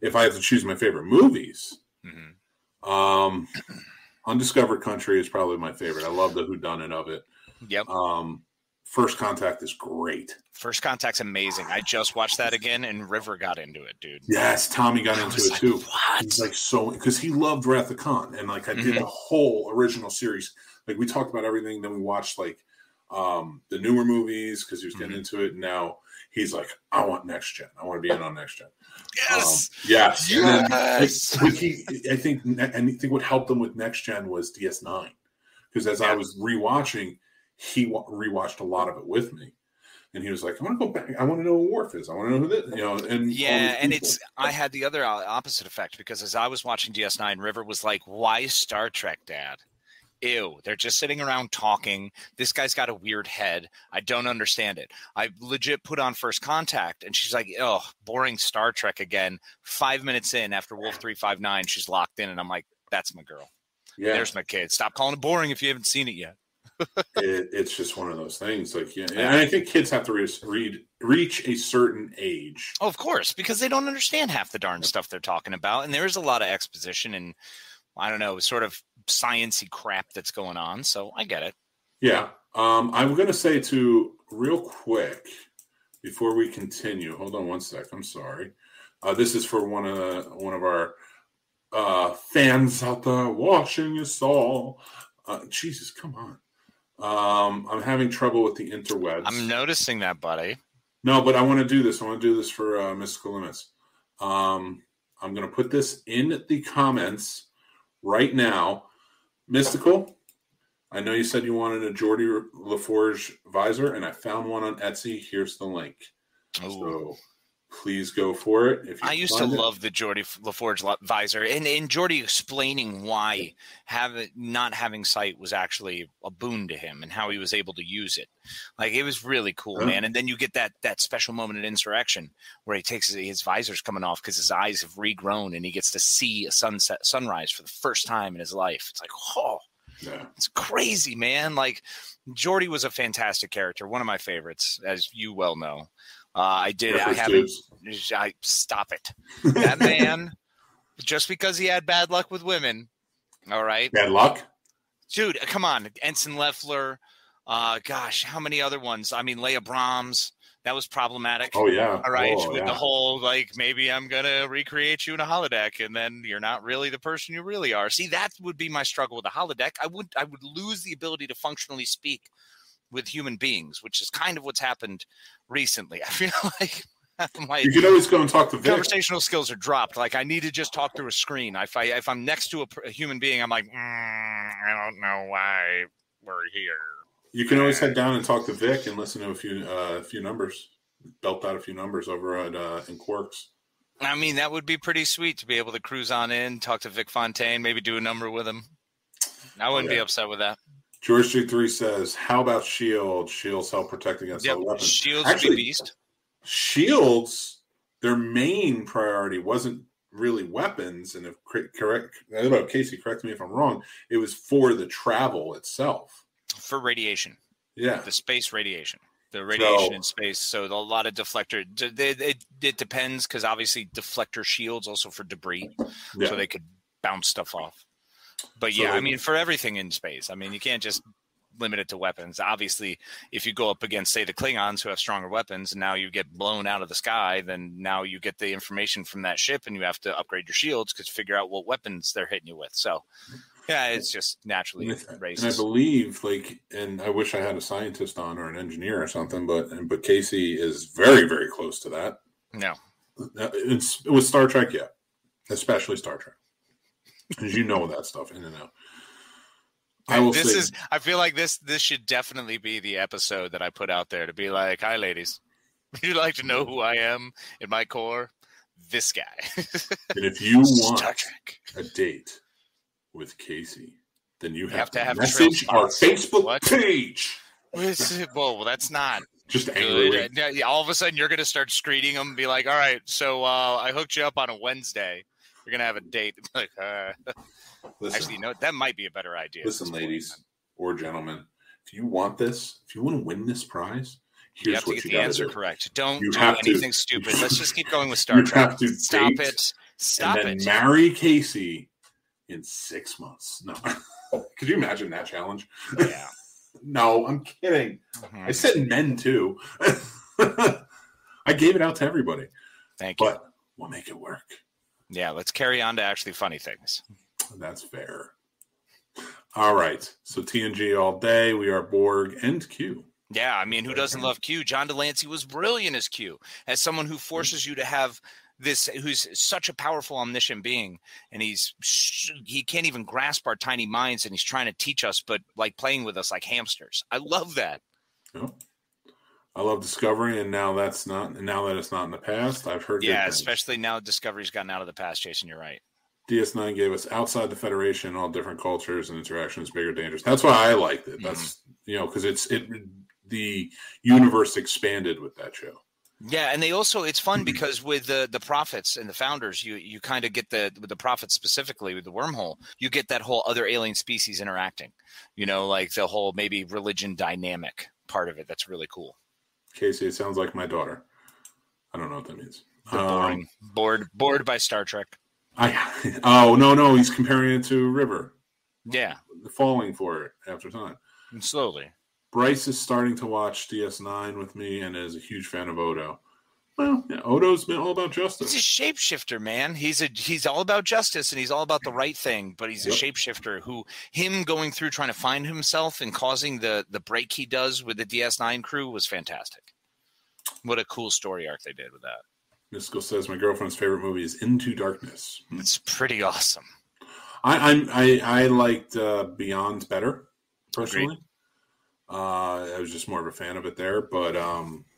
if I have to choose my favorite movies, Mhm. um, Undiscovered Country is probably my favorite. I love the whodunit of it. Yep. Um, First Contact is great. First Contact's amazing. I just watched that again, and River got into it, dude. Yes, Tommy got I into it like, too. What? He's like so because he loved Wrath of Khan, and like I did Mhm. the whole original series. Like we talked about everything, then we watched like um the newer movies because he was getting Mhm. into it. And now he's like, I want next gen. I want to be in on next gen. yes. Um, yes. And then, like, Yes. he, I think, and I think what helped him with next gen was DS9 because as I was rewatching, he wa- rewatched a lot of it with me. And he was like, I want to go back. I want to know who Worf is. I want to know who this, you know, and Yeah, and it's I had the other uh, opposite effect because as I was watching DS9, River was like, "Why Star Trek, Dad? Ew, they're just sitting around talking. This guy's got a weird head. I don't understand it. I legit put on First Contact, and she's like, "Oh, boring Star Trek again." Five minutes in, after Wolf Three Five Nine, she's locked in, and I'm like, "That's my girl. yeah. There's my kid. Stop calling it boring if you haven't seen it yet." It, it's just one of those things. Like, yeah, and I think kids have to re- read reach a certain age. Oh, of course, because they don't understand half the darn stuff they're talking about, and there is a lot of exposition and I don't know, sort of sciency crap that's going on. So I get it. Yeah, Um, I'm going to say to real quick before we continue. Hold on one sec. I'm sorry. Uh, this is for one of one of our uh, fans out there watching us all. Uh, Jesus, come on. Um, I'm having trouble with the interwebs. I'm noticing that, buddy. No, but I want to do this. I want to do this for uh, Mystical Limits. Um, I'm going to put this in the comments right now. Mystical, I know you said you wanted a Geordi LaForge visor, and I found one on Etsy. Here's the link. Ooh. So please go for it. If I used to it. love the Geordi LaForge visor, and and Geordi explaining why have it, not having sight was actually a boon to him, and how he was able to use it. Like it was really cool, Yeah. man. And then you get that that special moment in Insurrection where he takes his, his visor's coming off because his eyes have regrown, and he gets to see a sunset sunrise for the first time in his life. It's like, oh, Yeah. it's crazy, man. Like Geordi was a fantastic character, one of my favorites, as you well know. Uh, I did. I haven't. I stop it. That man, just because he had bad luck with women, all right, Bad luck. dude. Come on, Ensign Lefler. Uh, gosh, how many other ones? I mean, Leah Brahms. That was problematic. Oh yeah. All right, Oh, with yeah. the whole like maybe I'm gonna recreate you in a holodeck, and then you're not really the person you really are. See, that would be my struggle with a holodeck. I would I would lose the ability to functionally speak with human beings, which is kind of what's happened recently. I feel like my You could always go and talk to Vic. conversational skills are dropped. Like I need to just talk through a screen. If I if I'm next to a, a human being, I'm like, "Mm, I don't know why we're here. You can always head down and talk to Vic and listen to a few uh, a few numbers. Belt out a few numbers over at uh, in Quarks. I mean, that would be pretty sweet to be able to cruise on in, talk to Vic Fontaine, maybe do a number with him. I wouldn't be Yeah. upset with that. George G three says, "How about Shield? Shields help protect against Yep, all weapons. Shields Actually, be beast. Shields, their main priority wasn't really weapons, and if correct, I don't know, Casey, correct me if I'm wrong. It was for the travel itself. for radiation, Yeah, the space radiation, the radiation So- in space. So a lot of deflector. It, it, it depends because obviously deflector shields also for debris. yeah. so they could bounce stuff off. But So yeah, I mean, for everything in space, I mean, you can't just limit it to weapons. Obviously, if you go up against, say, the Klingons who have stronger weapons, and now you get blown out of the sky, then now you get the information from that ship, and you have to upgrade your shields because figure out what weapons they're hitting you with. So, yeah, it's just naturally And I, and I believe, like, and I wish I had a scientist on or an engineer or something, but but Casey is very, very close to that. No, Uh, It's with Star Trek, yeah, especially Star Trek, because you know that stuff in and out. I will this say, is. I feel like this. This should definitely be the episode that I put out there to be like, "Hi, ladies. Would you like to know who I am in my core? This guy." and if you want a date with Casey, then you have, have to have message our. Facebook What? page. Well, that's not Just good. angrily. Yeah, yeah, All of a sudden, you're going to start screening them and be like, all right, so uh, I hooked you up on a Wednesday. You're going to have a date. Like, uh, Listen, actually, no, that might be a better idea. listen, ladies or gentlemen, if you want this, if you want to win this prize, You here's have to what get you the answer do. correct. Don't You do have to- anything stupid. Let's just keep going with Star You Trek. have to Stop it. Stop and then it. marry Casey in six months. No, could you imagine that challenge? yeah. No, I'm kidding. Mhm. I said men too. I gave it out to everybody, Thank you. but we'll make it work. Yeah, let's carry on to actually funny things. That's fair. All right. So TNG all day. We are Borg and Q. Yeah, I mean, who doesn't love Q? John de Lancie was brilliant as Q, as someone who forces you to have this, who's such a powerful, omniscient being, and he's he can't even grasp our tiny minds, and he's trying to teach us, but like playing with us like hamsters. I love that. I love Discovery, and now that's not. And now that it's not in the past, I've heard. Yeah, especially now Discovery's gotten out of the past. Jason, you're right. DS9 gave us outside the Federation, all different cultures and interactions, bigger dangers. That's why I liked it. That's mm-hmm. you know because it's it the universe expanded with that show. Yeah, and they also it's fun because with the the prophets and the founders, you you kind of get the with the prophets specifically with the wormhole, you get that whole other alien species interacting. You know, like the whole maybe religion dynamic part of it. That's really cool. Casey, it sounds like my daughter. I don't know what that means. Um, boring, bored, bored by Star Trek. I oh no no he's comparing it to River Yeah, falling for it after time. and slowly. Bryce is starting to watch DS9 with me and is a huge fan of Odo. Well, yeah, Odo's been all about justice. He's a shapeshifter, man. He's a he's all about justice and he's all about the right thing, but he's a shapeshifter who him going through trying to find himself and causing the the break he does with the DS9 crew was fantastic. What a cool story arc they did with that. Mystical says my girlfriend's favorite movie is Into Darkness. It's pretty awesome. I I'm, I I liked uh, Beyond better personally. Uh, I was just more of a fan of it there, but um, I,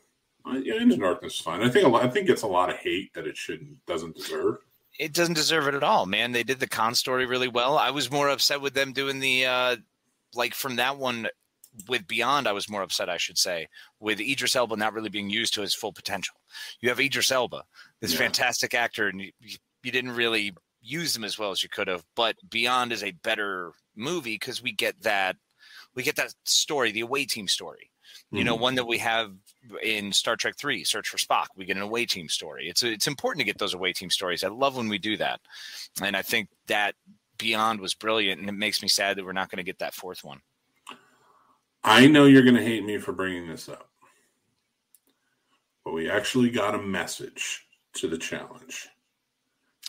yeah, Into Darkness is fine. I think a lot, I think it's a lot of hate that it shouldn't doesn't deserve. It doesn't deserve it at all, man. They did the Khan story really well. I was more upset with them doing the uh like from that one with Beyond, I was more upset, I should say, with Idris Elba not really being used to his full potential. You have Idris Elba, this Yeah. fantastic actor, and you, you didn't really use him as well as you could have. But Beyond is a better movie because we get that we get that story, the away team story. You know, mm-hmm. one that we have in Star Trek Three, Search for Spock. We get an away team story. It's it's important to get those away team stories. I love when we do that, and I think that Beyond was brilliant, and it makes me sad that we're not going to get that fourth one. I know you're going to hate me for bringing this up, but we actually got a message to the challenge.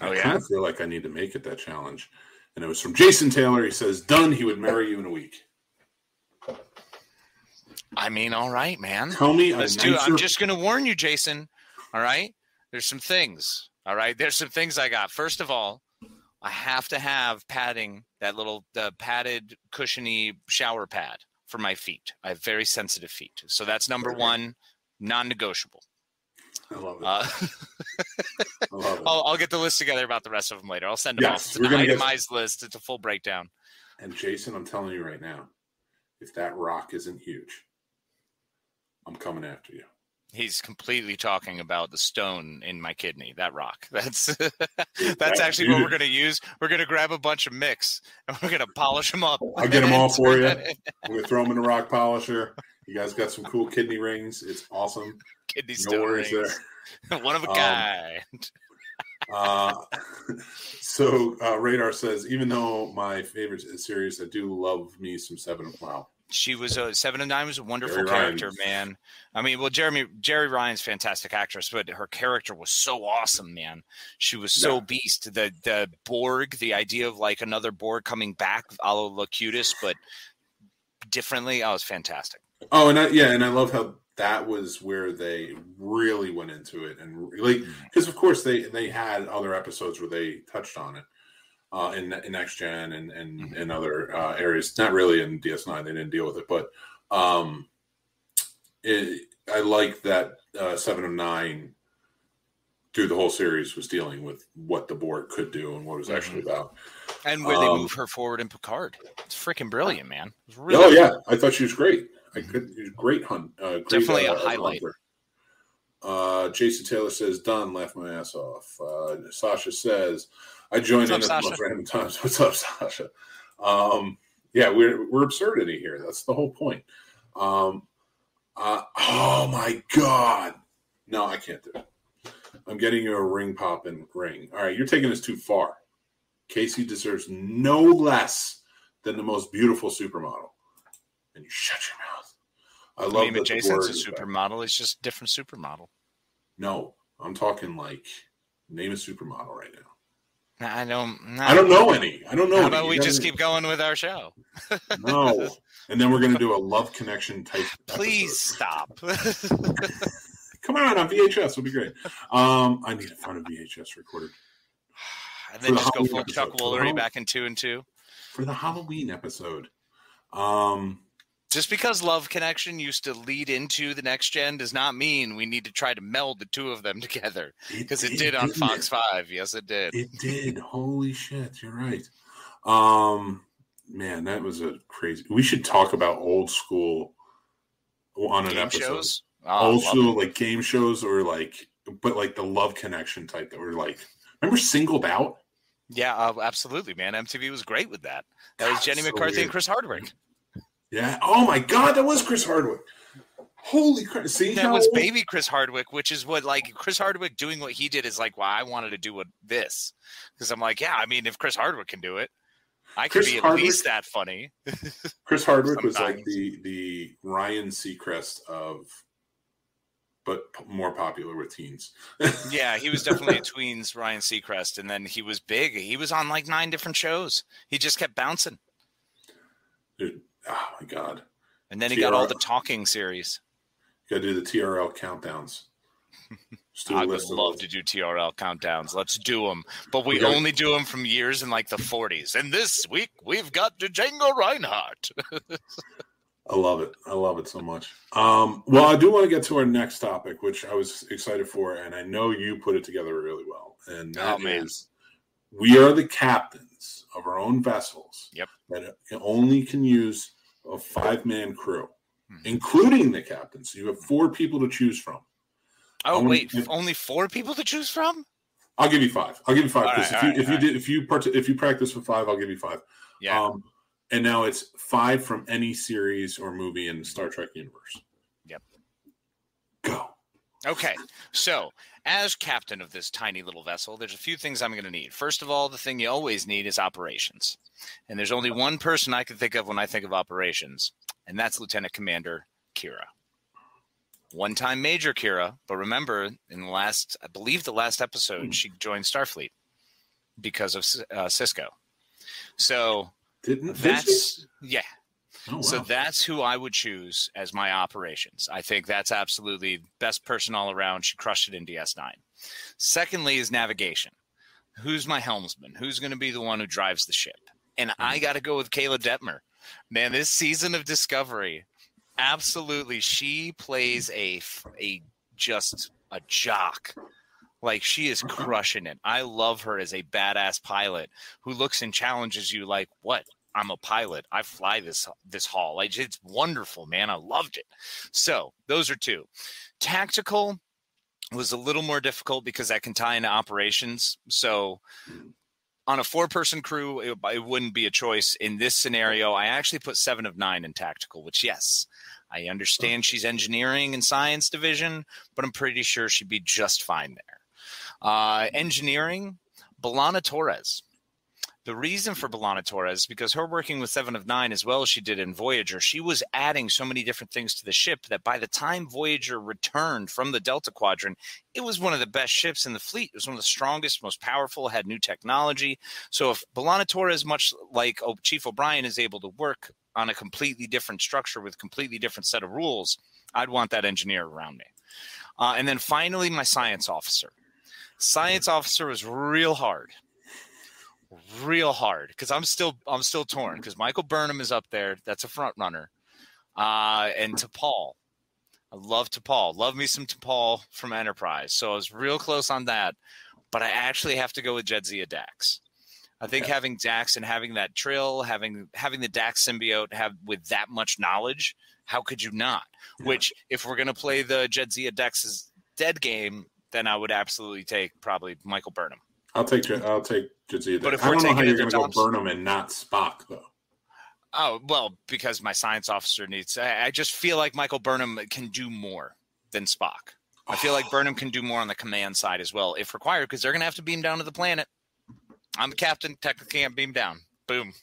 Oh, I yeah? kind of feel like I need to make it that challenge. And it was from Jason Taylor. He says, Done, he would marry you in a week. I mean, all right, man. Tell me Let's do. nicer- I'm just going to warn you, Jason. All right, there's some things. All right, there's some things I got. First of all, I have to have padding, that little the padded, cushiony shower pad for my feet. I have very sensitive feet, so that's number one, non-negotiable. I love it. Uh, I love it. I'll, I'll get the list together about the rest of them later. I'll send them Yes, off. It's an gonna get- itemized list. It's a full breakdown. And Jason, I'm telling you right now, if that rock isn't huge, I'm coming after you. He's completely talking about the stone in my kidney, that rock. That's that's That actually what we're going to use. We're going to grab a bunch of mix and we're going to polish them up. I'll get them all for you. I'm gonna throw them in the rock polisher. You guys got some cool kidney rings. It's awesome. Kidney No stone worries rings. One of a Um, kind. Uh, so uh, Radar says, even though my favorite series, I do love me some Seven. Wow, She was a seven of nine was a wonderful Jeri character, Ryan's- man. I mean, well, Jeremy Jeri Ryan's fantastic actress, but her character was so awesome, man. She was so Yeah. beast. The the Borg, the idea of like another Borg coming back, a la Locutus, but differently. I was fantastic. Oh, and I, yeah, and I love how that was where they really went into it, and like mm. because of course they they had other episodes where they touched on it uh, in, in next gen and and Mhm. in other uh, areas. Not really in DS9, they didn't deal with it, but um, it, I like that uh, Seven of Nine through the whole series was dealing with what the Borg could do and what it was actually about. And where they Um, move her forward in Picard. It's freaking brilliant, man. Really oh yeah, I thought she was great. I could great hunt. Uh, great, Definitely a uh, highlight. hunter. Uh, Jason Taylor says, "Done. Laugh my ass off." Uh, Sasha says, "I joined What's in up, at the Sasha? most random times." What's up, Sasha? Um, yeah, we're we're absurdity here. That's the whole point. Um, uh, oh my god! No, I can't do it. I'm getting you a ring pop and ring. All right, you're taking this too far. Casey deserves no less than the most beautiful supermodel. And you shut your mouth. I I love mean, that Jason's a supermodel. It's just a different supermodel. No, I'm talking like name a supermodel right now. I don't. I don't know any. I don't know. How about You we just keep going with our show? no? And then we're gonna do a love connection type. Please episode. stop. come on on VHS. It'll be great. Um, I need to find a VHS recorded and then the just go Halloween full. Chuck Woolery back in two and two. for the Halloween episode. Um, Just because Love Connection used to lead into the next gen does not mean we need to try to meld the two of them together because it did on Fox it? Five. Yes, it did. It did. Holy shit! You're right. Um, man, that was a crazy. We should talk about old school on an Game episode. shows. Oh, old school like game shows or like, but like the love connection type that were like. Remember singled out? Yeah, uh, absolutely, man. MTV was great with that. That was Jenny so McCarthy weird. and Chris Hardwick. Yeah. Oh my god, that was Chris Hardwick. Holy crap! See That was baby Chris Hardwick, which is what like Chris Hardwick doing what he did is like why I wanted to do what this because I'm like, yeah, I mean, if Chris Hardwick can do it, I could Chris be at Hardwick- least that funny. Chris Hardwick was like the the Ryan Seacrest of, but p- more popular with teens. Yeah, he was definitely a tweens Ryan Seacrest, and then he was big. He was on like nine different shows. He just kept bouncing, oh my god, and then he got all the talking series. got to do the TRL countdowns. Just do a I would love to do TRL countdowns. Let's do them, but we We gotta- only do them from years in like the 40s. And this week we've got Django Reinhardt. I love it. I love it so much. Um, well, I do want to get to our next topic, which I was excited for, and I know you put it together really well. And that Oh, is, we are the captains of our own vessels. Yep. That only can use a five man crew, Mhm. including the captain. So you have four people to choose from. Oh Only- wait, f- only four people to choose from? I'll give you five. I'll give you five because right, if you right, if you all did if you part if you practice for five, I'll give you five. Yeah. Um, and now it's five from any series or movie in the Star Trek universe. Okay, so as captain of this tiny little vessel, there's a few things I'm going to need. First of all, the thing you always need is operations. And there's only one person I can think of when I think of operations, and that's Lieutenant Commander Kira. One time Major Kira, but remember, in the last, I believe the last episode, she joined Starfleet because of uh, Sisko. So Didn't that's, yeah, Oh, wow. so that's who I would choose as my operations. I think that's absolutely best person all around. She crushed it in DS9. Secondly is navigation. Who's my helmsman? Who's going to be the one who drives the ship? And I mm-hmm. got to go with Keyla Detmer. Man, this season of Discovery, absolutely, she plays a a just a jock. Like she is mm-hmm. crushing it. I love her as a badass pilot who looks and challenges you like, "What? I'm a pilot. I fly this this haul. Like it's wonderful, man. I loved it. So those are two. Tactical was a little more difficult because that can tie into operations. So on a four person crew, it, it wouldn't be a choice. In this scenario, I actually put seven of nine in tactical, which yes, I understand she's engineering and science division, but I'm pretty sure she'd be just fine there. Uh, engineering, B'Elanna Torres. The reason for B'Elanna Torres is because her working with Seven of Nine as well as she did in Voyager, she was adding so many different things to the ship that by the time Voyager returned from the Delta Quadrant, it was one of the best ships in the fleet. It was one of the strongest, most powerful, had new technology. So if B'Elanna Torres, much like Chief O'Brien, is able to work on a completely different structure with completely different set of rules, I'd want that engineer around me. Uh, and then finally, my science officer. Science officer was real hard real hard because I'm still I'm still torn because Michael Burnham is up there. That's a front runner. Uh, and T'Pol, I love T'Pol. Love me some T'Pol from Enterprise. So I was real close on that. But I actually have to go with Jadzia Dax. I think Okay. having Dax and having that trill, having having the Dax symbiote have with that much knowledge, how could you not? Yeah. Which if we're gonna play the Jadzia Dax's dead game, then I would absolutely take probably Michael Burnham. I'll take I'll take But if I we're don't know how you're going to to go Burnham and not Spock though. Oh well, because my science officer needs. I I just feel like Michael Burnham can do more than Spock. I feel like Burnham can do more on the command side as well, if required, because they're gonna have to beam down to the planet. I'm the captain, technically can't beam down. Boom.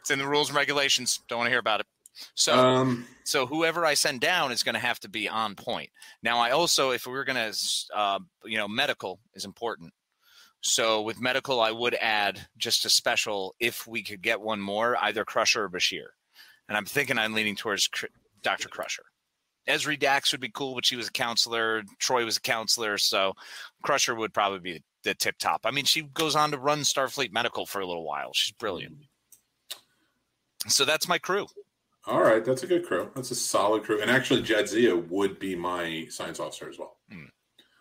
It's in the rules and regulations. Don't want to hear about it. So, Um, so whoever I send down is going to have to be on point. Now, I also, if we are going to, uh, you know, medical is important. So with medical, I would add just a special if we could get one more, either Crusher or Bashir. And I'm thinking I'm leaning towards Dr. Crusher. Ezri Dax would be cool, but she was a counselor. Troi was a counselor, so Crusher would probably be the tip top. I mean, she goes on to run Starfleet Medical for a little while. She's brilliant. So that's my crew. all right, that's a good crew. That's a solid crew. And actually, Jadzia would be my science officer as well. Hmm.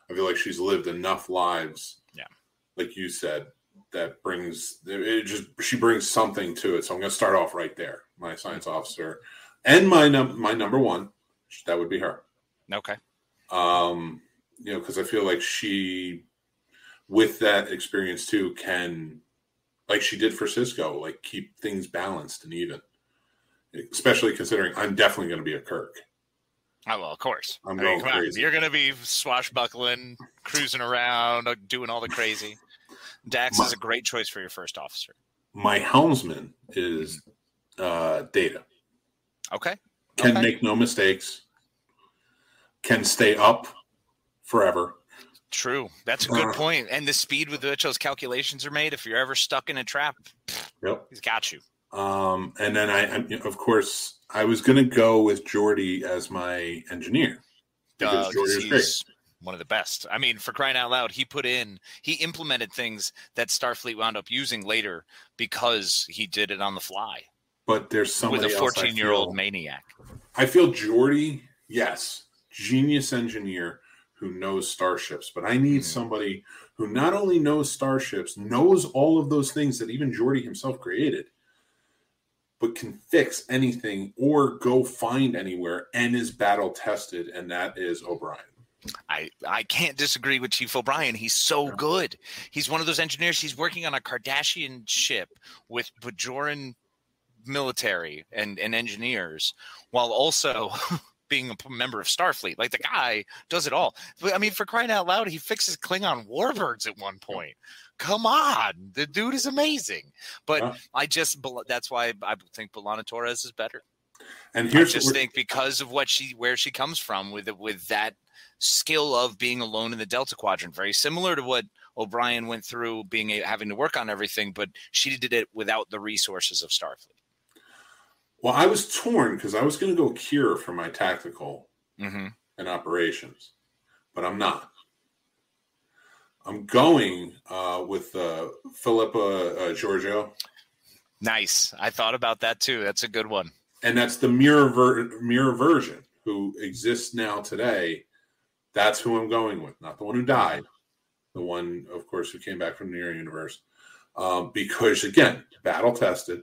I feel like she's lived enough lives. Like you said, that brings it just she brings something to it. So I'm going to start off right there. My science officer and my num- my number one, that would be her. Okay. um you know because i feel like she with that experience too can like she did for Sisko like keep things balanced and even especially considering i'm definitely going to be a kirk Oh well, of course. I'm I mean, going come on. crazy. You're gonna be swashbuckling, cruising around, doing all the crazy. Dax My- is a great choice for your first officer. my helmsman is uh, Data. Okay. Can Okay. make no mistakes. Can stay up forever. True. That's a good Uh. point. And the speed with which those calculations are made, if you're ever stuck in a trap, Yep. he's got you. Um, and then I, I, of course, I was going to go with Geordi as my engineer because Uh, Geordi great. One of the best. I mean, for crying out loud, he put in, he implemented things that Starfleet wound up using later because he did it on the fly But there's somebody with a else 14 year old maniac. I feel Geordi, yes, genius engineer who knows starships, but I need Mhm. somebody who not only knows starships, knows all of those things that even Geordi himself created, but can fix anything or go find anywhere and is battle tested, and that is O'Brien. I, I can't disagree with Chief O'Brien. He's so good. He's one of those engineers. He's working on a Cardassian ship with Bajoran military and, and engineers while also being a member of Starfleet. Like the guy does it all. But I mean, for crying out loud, he fixes Klingon warbirds at one point. Come on, the dude is amazing. But Yeah. I just that's why I think B'Elanna Torres is better. And I just think because of what she where she comes from with with that skill of being alone in the Delta Quadrant, very similar to what O'Brien went through, being a, having to work on everything, but she did it without the resources of Starfleet. well, I was torn because I was going to go Kira for my tactical hmm and operations, but I'm not. I'm going uh, with uh, Philippa uh, Georgiou, Nice. I thought about that too. That's a good one. And that's the mirror ver- mirror version who exists now today. That's who I'm going with, not the one who died, the one, of course, who came back from the mirror universe, um, because again, battle tested,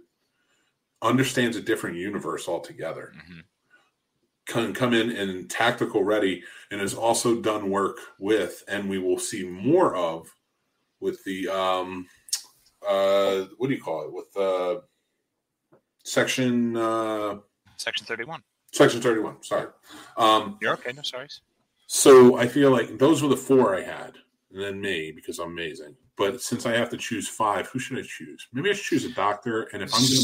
understands a different universe altogether. hmm can come in and tactical ready and has also done work with and we will see more of with the um uh what do you call it with uh section uh Section thirty-one. section 31 sorry um You're okay. No sorry. so i feel like those were the four i had and then me because i'm amazing but since i have to choose five who should i choose maybe i should choose a doctor and if i'm gonna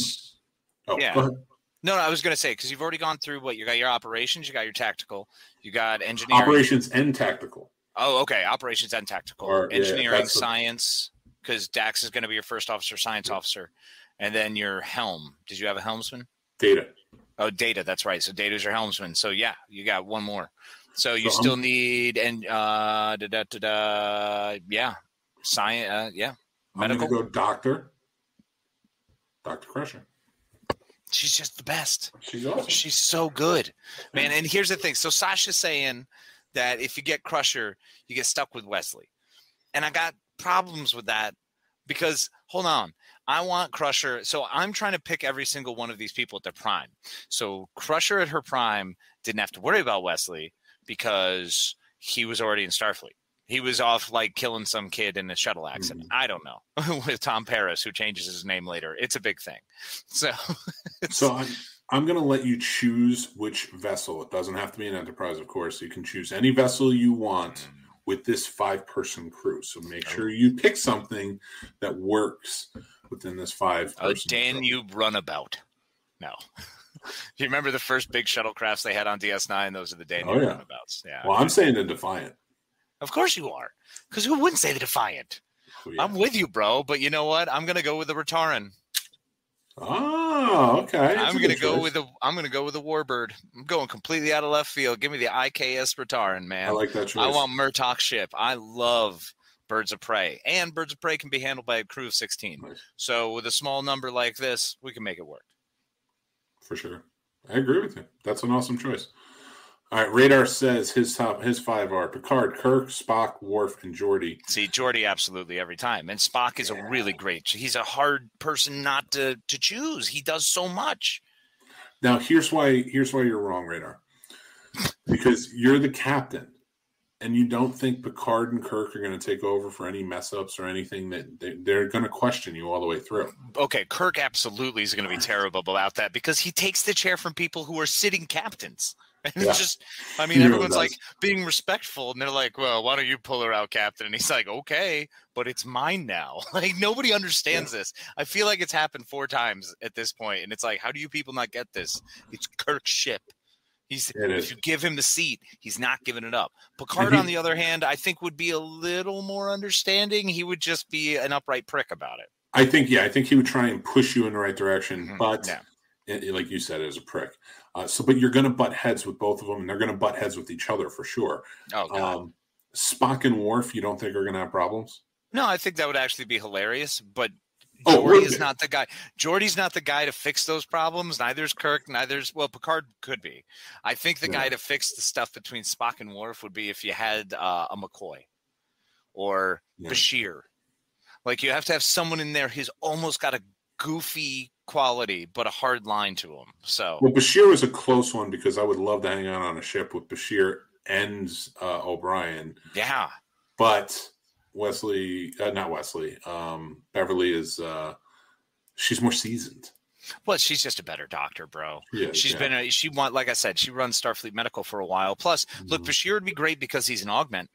oh Yeah. go ahead No, no, I was going to say because you've already gone through what you got your operations, you got your tactical, you got engineering. operations and tactical Oh, okay. Operations and tactical, Or, engineering, the- science, because Dax is going to be your first officer, science officer, and then your helm. Did you have a helmsman? data Oh, data. That's right. So data's your helmsman. So yeah, you got one more. So you So I'm- still need and uh, da, da, da, da, yeah, science. Uh, yeah, i'm gonna go doctor dr crusher She's just the best. she's awesome She's so good, man. And here's the thing. So Sasha's saying that if you get Crusher, you get stuck with Wesley, and I got problems with that because hold on, I want Crusher. So I'm trying to pick every single one of these people at their prime. So Crusher at her prime didn't have to worry about Wesley because he was already in Starfleet. He was off like killing some kid in a shuttle accident. Mm-hmm. I don't know with Tom Paris, who changes his name later. It's a big thing. So, So I'm, I'm going to let you choose which vessel. It doesn't have to be an Enterprise, of course. You can choose any vessel you want mm. with this five person crew. So make sure you pick something that works within this five A Danube runabout. No. you remember the first big shuttlecrafts they had on DS9? Those are the Danube Oh, yeah. runabouts. Yeah. Well, I'm saying the Defiant. Of course you are. Because who wouldn't say the Defiant? Oh, yeah. I'm with you, bro. But you know what? I'm gonna go with the Rotarran. Oh, ah, okay. That's I'm gonna go choice. with the I'm gonna go with the Warbird. I'm going completely out of left field. Give me the IKS Rotarran, man. I like that choice. I want Martok's ship. I love Birds of Prey. And Birds of Prey can be handled by a crew of 16. Nice. So with a small number like this, we can make it work. For sure. I agree with you. That's an awesome choice. All right. Radar says his top, his five are Picard, Kirk, Spock, Worf, and Geordi. See, Geordi absolutely every time. And Spock is a really great. He's a hard person not to to choose. He does so much. Now here's why here's why you're wrong, Radar. Because you're the captain, and you don't think Picard and Kirk are going to take over for any mess ups or anything that they, they're going to question you all the way through. Okay, Kirk absolutely is going to be terrible about that because he takes the chair from people who are sitting captains. And Yeah. it's just, I mean, He everyone's does. like being respectful, and they're like, "Well, why don't you pull her out, Captain?" And he's like, "Okay, but it's mine now." Like nobody understands this. I feel like it's happened four times at this point, and it's like, how do you people not get this? It's Kirk's ship. He's if you give him the seat, he's not giving it up. Picard, he- on the other hand, I think would be a little more understanding. He would just be an upright prick about it. I think, yeah, I think he would try and push you in the right direction, Mhm. but Yeah. it- it- like you said, as a prick. Uh, so, but you're going to butt heads with both of them, and they're going to butt heads with each other for sure. Oh god. Um, Spock and Worf, you don't think are going to have problems? No, I think that would actually be hilarious, but Geordi would is not the guy. Geordi's not the guy to fix those problems. Neither is Kirk. Neither's well, Picard could be. I think the Yeah. guy to fix the stuff between Spock and Worf would be if you had uh, a McCoy or Yeah. Bashir. Like you have to have someone in there who's almost got a goofy quality but a hard line to him. So Well, Bashir was a close one because I would love to hang out on a ship with Bashir and uh, O'Brien, yeah, but Wesley, uh, not Wesley, um, Beverly is uh, she's more seasoned. well, she's just a better doctor, bro. Yeah, She's yeah. been a she want like I said, she runs Starfleet Medical for a while. Plus, look, Mhm. Bashir would be great because he's an augment.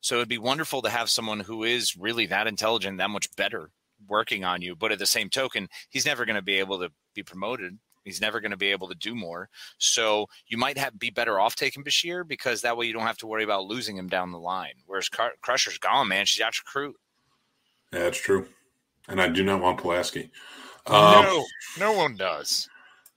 So it'd be wonderful to have someone who is really that intelligent, that much better working on you. But at the same token, he's never going to be able to be promoted. He's never going to be able to do more. So you might have be better off taking Bashir because that way you don't have to worry about losing him down the line. Whereas Car- Crusher's gone, man. She's out your crew. Yeah, that's true. And I do not want Pulaski. Um, no, no one does.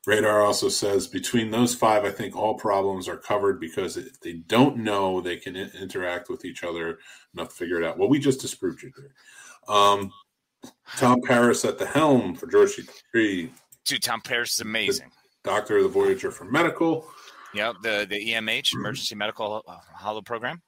Radar also says between those five, I think all problems are covered because if they don't know, they can i- interact with each other enough to figure it out. Well, we just disproved you there. Um, Tom Paris at the helm for George C3, Dude, Tom Paris is amazing. Doctor of the Voyager for medical, Yep, the the EMH Emergency Medical uh, Hollow Program.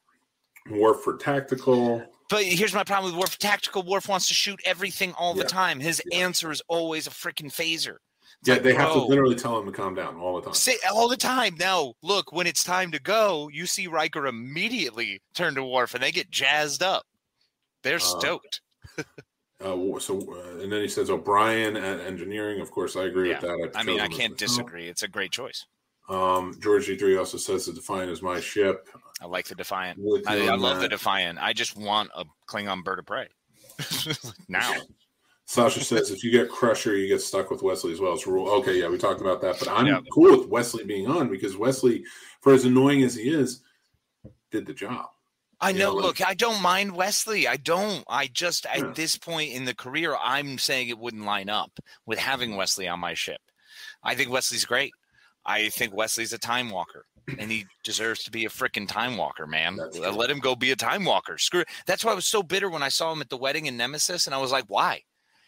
Worf for tactical. But here's my problem with Worf. Tactical Worf wants to shoot everything all the time. His Yeah. answer is always a freaking phaser. It's Yeah, like, they have to literally tell him to calm down all the time. say all the time. Now, look, when it's time to go, you see Riker immediately turn to Worf, and they get jazzed up. They're Uh, stoked. Uh, so, uh, and then he says O'Brien at engineering. Of course, I agree Yeah. with that. I've I mean, I can't disagree. It's a great choice. Um, George G3 also says the Defiant is my ship. I like the Defiant. I, I love the. Defiant. I just want a Klingon bird of prey. now, Sasha says if you get Crusher, you get stuck with Wesley as well. It's rule. Okay, yeah, we talked about that, but I'm Yeah. cool with Wesley being on because Wesley, for as annoying as he is, did the job. I know. like- look, I don't mind Wesley. I don't. I just Yeah. at this point in the career, I'm saying it wouldn't line up with having Wesley on my ship. I think Wesley's great. I think Wesley's a time walker, and he deserves to be a freaking time walker, man. Let him go be a time walker. Screw. That's why I was so bitter when I saw him at the wedding in Nemesis, and I was like, why?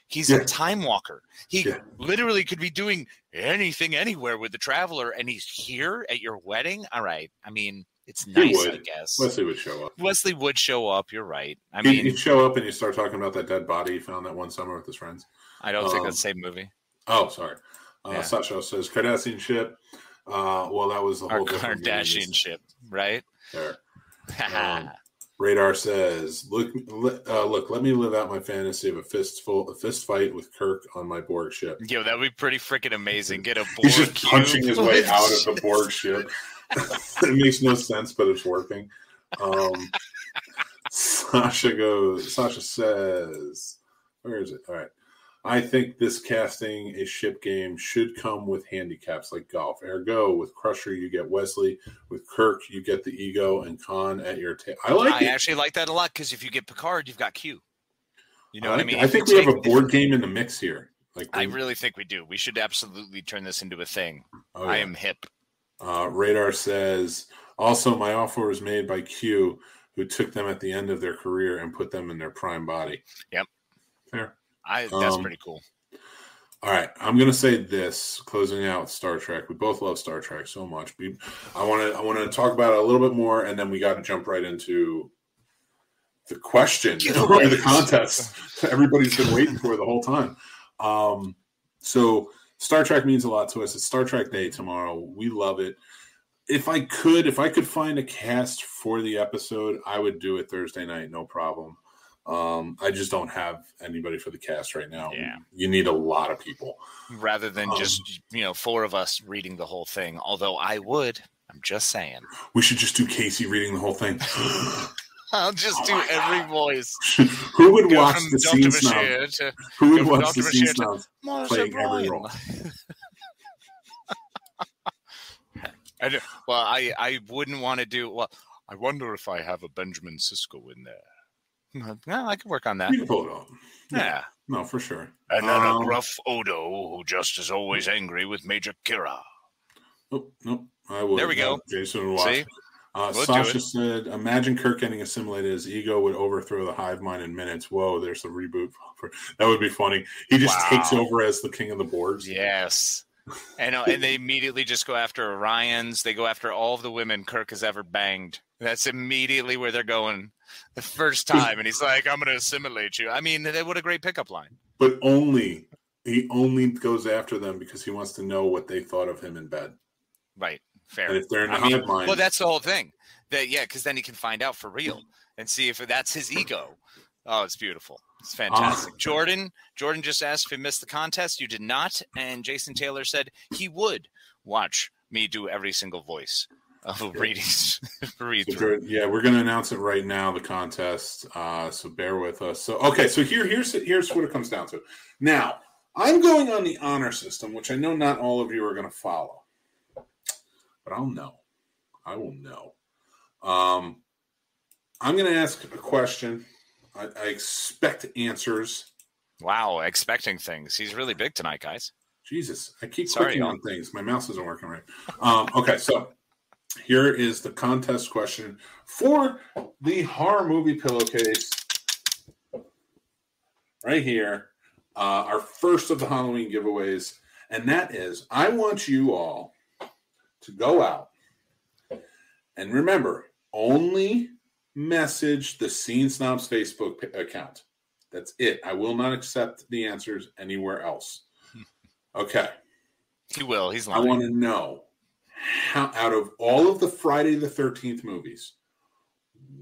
He's Yeah. a time walker. He Yeah. literally could be doing anything anywhere with the traveler, and he's here at your wedding. All right. I mean, it's nice, I guess. Wesley would show up. Wesley would show up. You're right. I mean, he'd show up and you start talking about that dead body he found that one summer with his friends. I don't think um, that's the same movie. Oh, sorry. Uh, Yeah. Sasha says Kardashian ship. Uh, well, that was the whole Kardashian ship, right? There. Um, Radar says, "Look, uh, look, let me live out my fantasy of a fistful, a fist fight with Kirk on my Borg ship." Yo, that would be pretty freaking amazing. Get a Borg He's just punching his way out of the Borg ship. it makes no sense, but it's working. Um, Sasha goes. Sasha says, "Where is it?" All right. I think this casting a ship game should come with handicaps like golf. Ergo, with Crusher, you get Wesley. With Kirk, you get the ego and Khan at your tail. I like I it. actually like that a lot because if you get Picard, you've got Q. You know I, what I mean? I think we have a board game in the mix here. Like I really think we do. We should absolutely turn this into a thing. oh, I am hip. Uh, Radar says also my offer was made by Q, who took them at the end of their career and put them in their prime body. Yep. Fair. I that's Um, pretty cool. All right, I'm gonna say this closing out Star Trek. We both love Star Trek so much. We, I want to, I want to talk about it a little bit more, and then we got to jump right into the question or the contest everybody's been waiting for the whole time. Um, so Star Trek means a lot to us. It's Star Trek Day tomorrow. We love it. If I could, if I could find a cast for the episode, I would do it Thursday night, no problem. Um, I just don't have anybody for the cast right now. Yeah. You need a lot of people. Rather than um, just you know four of us reading the whole thing. Although I would, I'm just saying. We should just do Casey reading the whole thing. I'll just Oh do every God. voice. Who would Go watch the Dr. scene snob? Bashir to Who would watch the Dr. scene Bashir to- snob Marsha playing every role? I do, well, I I wouldn't want to do. Well, I wonder if I have a Benjamin Sisko in there. Well, I could work on that. You pull it off. Yeah. No, for sure. And then Um, a gruff Odo who just is always angry with Major Kira. Oh, no, I would. There we go. Jason watch. See? Uh, We'll Sasha said, "Imagine Kirk getting assimilated. His ego would overthrow the hive mind in minutes. Whoa, there's a reboot. For, that would be funny. He just Wow. takes over as the king of the boards. Yes. And, uh, and they immediately just go after Orion's. They go after all of the women Kirk has ever banged. That's immediately where they're going the first time. And he's like, I'm going to assimilate you. I mean, what a great pickup line. But only he only goes after them because he wants to know what they thought of him in bed. Right. Fair. And if they're in the I mean, hive mind, Well, that's the whole thing. That yeah, because then he can find out for real and see if that's his ego. Oh, it's beautiful. It's fantastic. Ah. Jordan, Jordan just asked if he missed the contest. You did not, and Jason Taylor said he would watch me do every single voice of a reading read So Yeah, we're going to announce it right now, the contest. Uh, so bear with us. So okay, so here, here's here's what it comes down to. Now, I'm going on the honor system, which I know not all of you are going to follow, but I'll know. I will know. Um, I'm going to ask a question. I, I expect answers. Wow, expecting things. He's really big tonight, guys. Jesus, I keep Sorry, clicking y'all. on things. My mouse isn't working right. Um, okay, so here is the contest question for the horror movie pillowcase. Right here, uh, our first of the Halloween giveaways, and that is I want you all to go out and remember only message the Scene Snobs Facebook account. That's it. I will not accept the answers anywhere else. Okay. He will. He's I want to know how out of all of the Friday the 13th movies,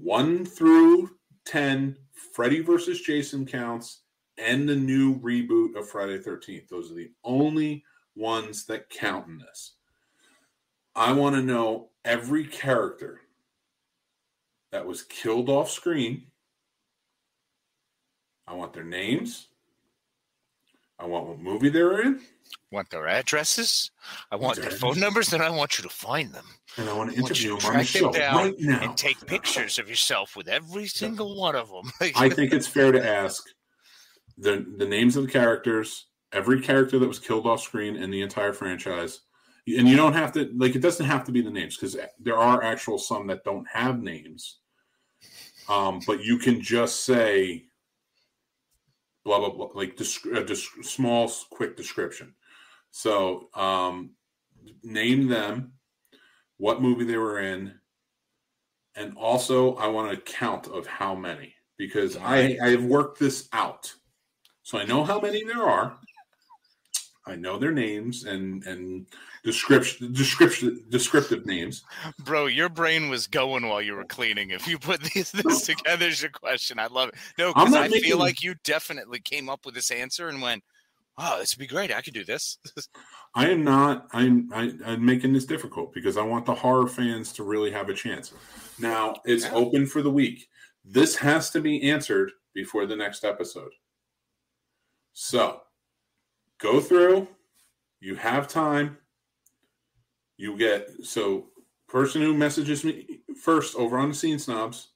1 through 10, Freddy versus Jason counts, and the new reboot of Friday the 13th. Those are the only ones that count in this. I want to know every character that was killed off screen. I want their names. I want what movie they're in. want their addresses. I want their phone numbers, and I want you to find them And I want to I want interview them on the show right now. and take pictures of yourself with every single one of them. I think it's fair to ask the the names of the characters, every character that was killed off screen in the entire franchise. And you don't have to like it doesn't have to be the names because there are actual some that don't have names. Um, but you can just say blah blah blah, like desc- a desc- small, quick description. So um, name them, what movie they were in, and also I want a count of how many because I I have worked this out, so I know how many there are. I know their names and and description description descriptive names. Bro, your brain was going while you were cleaning. If you put these this together is your question, I love it. No, because I making- feel like you definitely came up with this answer and went, "Oh, this would be great. I could do this." I am not. I'm. I, I'm making this difficult because I want the horror fans to really have a chance. Now it's Yeah. open for the week. This has to be answered before the next episode. So go through. You have time. You get so person who messages me first over on the scene snobs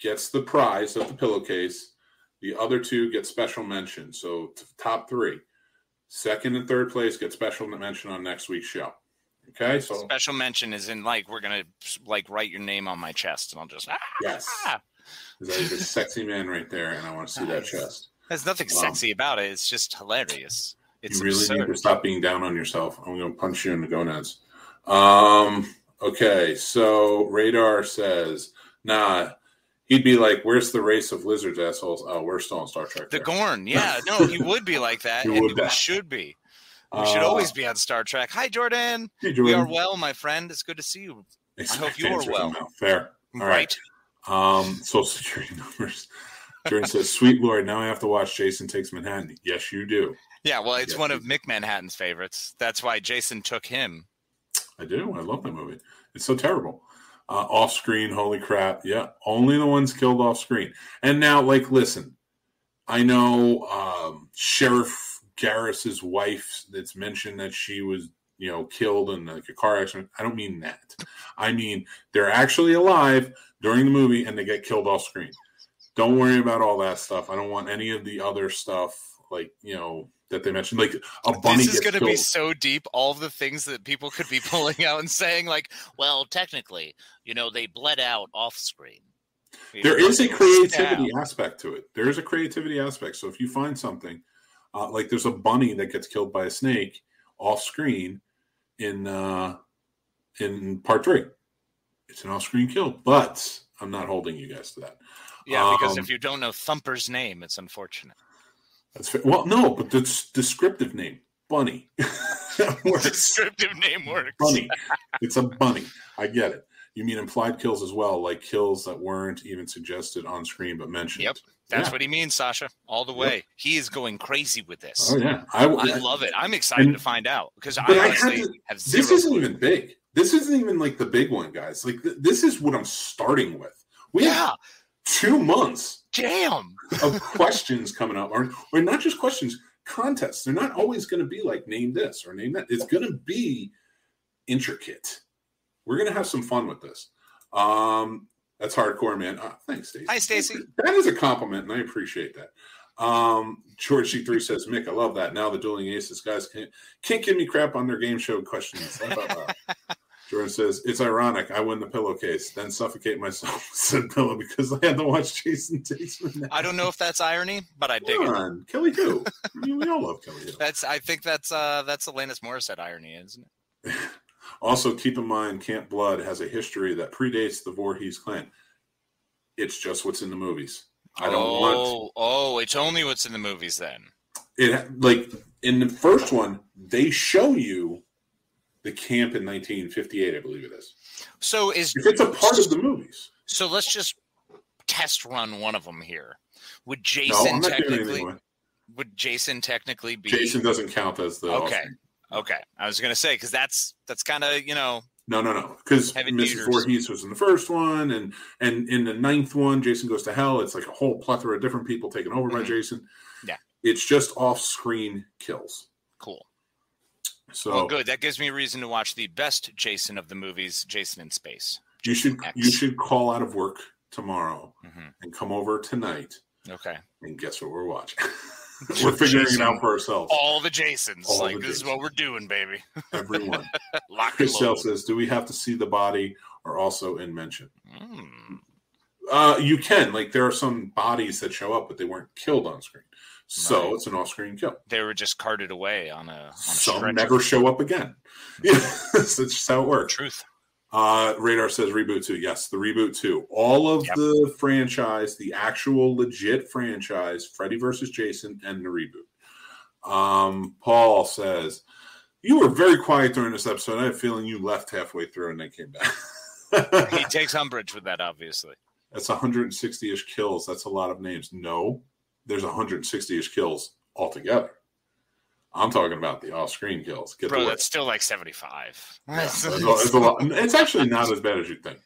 gets the prize of the pillowcase. The other two get special mention. So top three, second and third place get special mention on next week's show. Okay, so Special mention is in like we're gonna like write your name on my chest, and I'll just ah. yes, that is a sexy man right there, and I want to see that chest. There's nothing Wow. sexy about it. It's just hilarious. It's you really absurd. need to stop being down on yourself. I'm going to punch you in the gonads. Um. Okay, so Radar says, "Nah." He'd be like, "Where's the race of lizards, assholes?" Oh, we're still on Star Trek. The there. Gorn, yeah, no, he would be like that, He and we should be. We should Uh, always be on Star Trek. Hi, Jordan. hey, We are well, my friend. It's good to see you. I hope you are well. Fair. All right? right. Um, social security numbers. Jordan says, "Sweet Lord, now I have to watch Jason Takes Manhattan." Yes, you do. Yeah. Well, it's Yes, one of Mick Manhattan's favorites. That's why Jason took him. I do. I love that movie. It's so terrible. Uh, off screen, holy crap. Yeah, only the ones killed off screen. And now, like, listen, I know um, Sheriff Garris's wife that's mentioned that she was, you know, killed in like a car accident. I don't mean that. I mean they're actually alive during the movie and they get killed off screen. Don't worry about all that stuff. I don't want any of the other stuff like, you know, that they mentioned. Like a bunny. This is going to be so deep. All the things that people could be pulling out and saying, like, well, technically, you know, they bled out off screen. You There know, is a creativity aspect to it. There is a creativity aspect. So if you find something, uh, like there's a bunny that gets killed by a snake off screen in uh, in part three. It's an off screen kill, but I'm not holding you guys to that. Yeah, because Um, if you don't know Thumper's name, it's unfortunate. That's fair. well, no, but the descriptive name, bunny. Descriptive name works. bunny. It's a bunny. I get it. You mean implied kills as well, like kills that weren't even suggested on screen but mentioned. Yep. That's Yeah. what he means, Sasha. All the way. He is going crazy with this. Oh yeah, I, I love it. I'm excited And- to find out because I but I honestly to- have zero. this isn't even big. This isn't even like the big one, guys. Like th- this is what I'm starting with. We yeah, have two months jam of questions coming up, or, or not just questions, contests. They're not always going to be like name this or name that. It's going to be intricate. We're going to have some fun with this. Um, that's hardcore, man. Uh, thanks, Stacey. Hi, Stacey. That is a compliment, and I appreciate that. Um, George C3 says, Mick, I love that. Now the dueling aces guys can't, can't give me crap on their game show questions. Jordan says, It's ironic. I win the pillowcase, then suffocate myself, said Pillow, because I had to watch Jason Takes Manhattan. I don't know if that's irony, but I dig Come it. Kelly who? I mean, we all love Kelly who. That's I think that's uh that's Alanis Morissette irony, isn't it? Also, keep in mind, Camp Blood has a history that predates the Voorhees clan. It's just what's in the movies. I don't oh, want oh, it's only what's in the movies then. it. Like in the first one, they show you the camp in 1958, I believe it is. So is If it's a part of the movies, so let's just test run one of them here. Would Jason giving technically would Jason technically be Jason doesn't count as the Okay. Okay, I was gonna say because that's that's kind of you know No, no, no. Because Mrs. Voorhees was in the first one, and and in the ninth one, Jason goes to hell. It's like a whole plethora of different people taken over by Mhm. Jason. Yeah. it's just off-screen kills. cool. So Well, good. That gives me a reason to watch the best Jason of the movies, Jason in Space. you should X. you should call out of work tomorrow hmm and come over tonight Okay. and guess what we're watching. we're figuring it out for ourselves. All the Jasons. All like the this is what we're doing, baby. Everyone. Lock and Chris Sale says, "Do we have to see the body or also in mention?" Mm. Uh, you can. Like there are some bodies that show up, but they weren't killed on screen, so Right. it's an off-screen kill. They were just carted away on a, on a Some stretcher. never show up again. Yeah, that's just how it works. Truth. Uh, Radar says reboot two. Yes, the reboot two. All of Yep. the franchise, the actual legit franchise, Freddy versus Jason, and the reboot. Um, Paul says you were very quiet during this episode. I have a feeling you left halfway through and then came back. He takes umbrage with that, obviously. That's 160-ish kills. That's a lot of names. No, there's 160-ish kills altogether. I'm talking about the off-screen kills. Get Bro, the that's still like 75. Yeah, it's, it's a lot. It's actually not as bad as you think.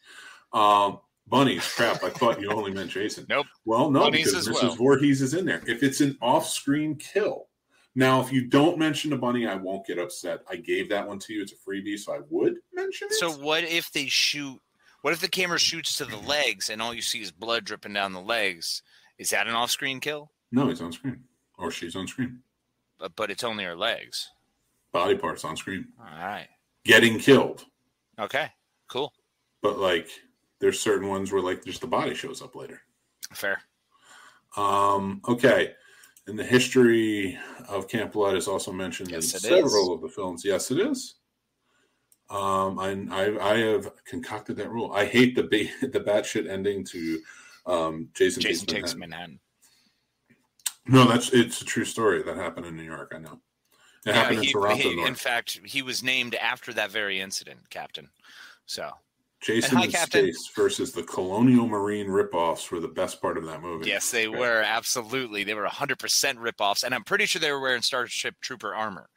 Um, bunnies, crap. I thought you only meant Jason. Nope. Well, no, Bunnies because Mrs. well. Voorhees is in there. If it's an off-screen kill, now if you don't mention the bunny, I won't get upset. I gave that one to you. It's a freebie, so I would mention it. So what if they shoot? What if the camera shoots to the legs and all you see is blood dripping down the legs? Is that an off-screen kill? no, he's on screen, or she's on screen. But, but it's only her legs. Body parts on screen, All right. getting killed. Okay. Cool. But like, there's certain ones where like just the body shows up later. Fair. Um, okay. And the history of Camp Blood is also mentioned Yes, in several is. of the films. Yes, it is. Um, I, I I have concocted that rule. I hate the ba- the batshit ending to um, Jason, Jason Takes takes Manhattan. Manhattan. No, that's it's a true story that happened in New York. I know. It Yeah, happened he- in Toronto. he- in fact, he was named after that very incident, Captain. So Jason hi, in Captain. Space versus the Colonial Marine ripoffs were the best part of that movie. yes, they were absolutely. They were 100% ripoffs, and I'm pretty sure they were wearing Starship Trooper armor.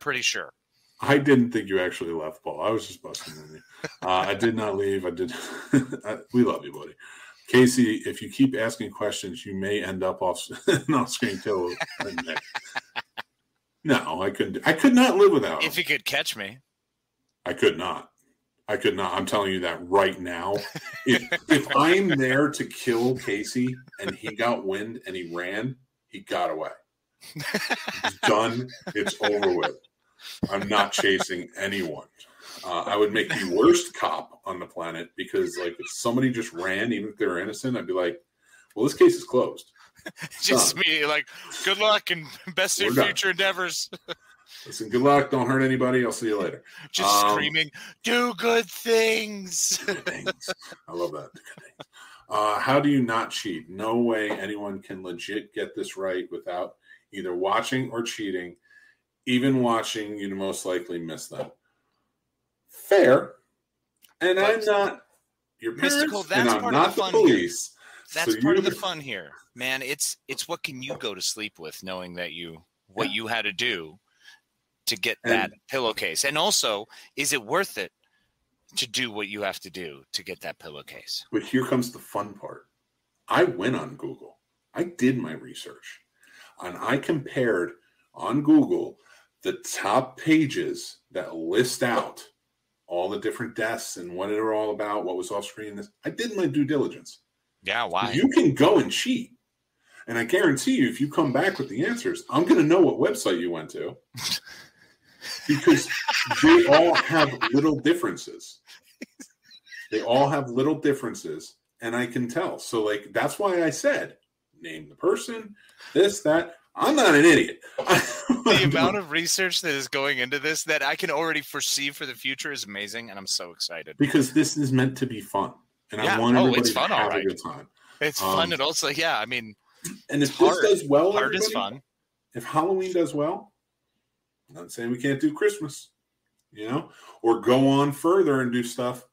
Pretty sure. I didn't think you actually left, Paul. I was just busting with you. Uh, I did not leave. I did. I, we love you, buddy. Casey, if you keep asking questions, you may end up off off screen kill. no, I couldn't. I could not live without. If him. you could catch me, I could not. I could not. I'm telling you that right now. If if I'm there to kill Casey and he got wind and he ran, he got away. It's done. It's over with. I'm not chasing anyone. Uh, I would make the worst cop on the planet because, like, if somebody just ran, even if they're innocent, I'd be like, "Well, this case is closed." just me like good luck and best in future endeavors. Listen, good luck. Don't hurt anybody. I'll see you later. Just Um, screaming, do good things. Thanks. I love that. Uh, how do you not cheat? No way anyone can legit get this right without either watching or cheating. Even watching, you'd most likely miss them. Fair. And I'm not your parents, Mystical, and that's I'm part of not the the fun here. police. That's So part of the fun here, man. It's it's what can you go to sleep with, knowing that you what Yeah. you had to do to get And- that pillowcase, and also, is it worth it to do what you have to do to get that pillowcase? But here comes the fun part. I went on Google. I did my research. And I compared on Google the top pages that list out all the different deaths and what they're all about, what was off screen. This I did my due diligence. Yeah, why? You can go and cheat. And I guarantee you, if you come back with the answers, I'm going to know what website you went to because they all have little differences. They all have little differences, and I can tell. So, like, that's why I said, name the person, this, that. I'm not an idiot. the amount of research that is going into this that I can already foresee for the future is amazing, and I'm so excited. because this is meant to be fun, and Yeah. I want Oh, everybody it's to fun, have alright. a good time. It's Um, fun and also, yeah, I mean, And if It's this hard. does well, art is fun. if Halloween does well, I'm not saying we can't do Christmas, you know, or go on further and do stuff.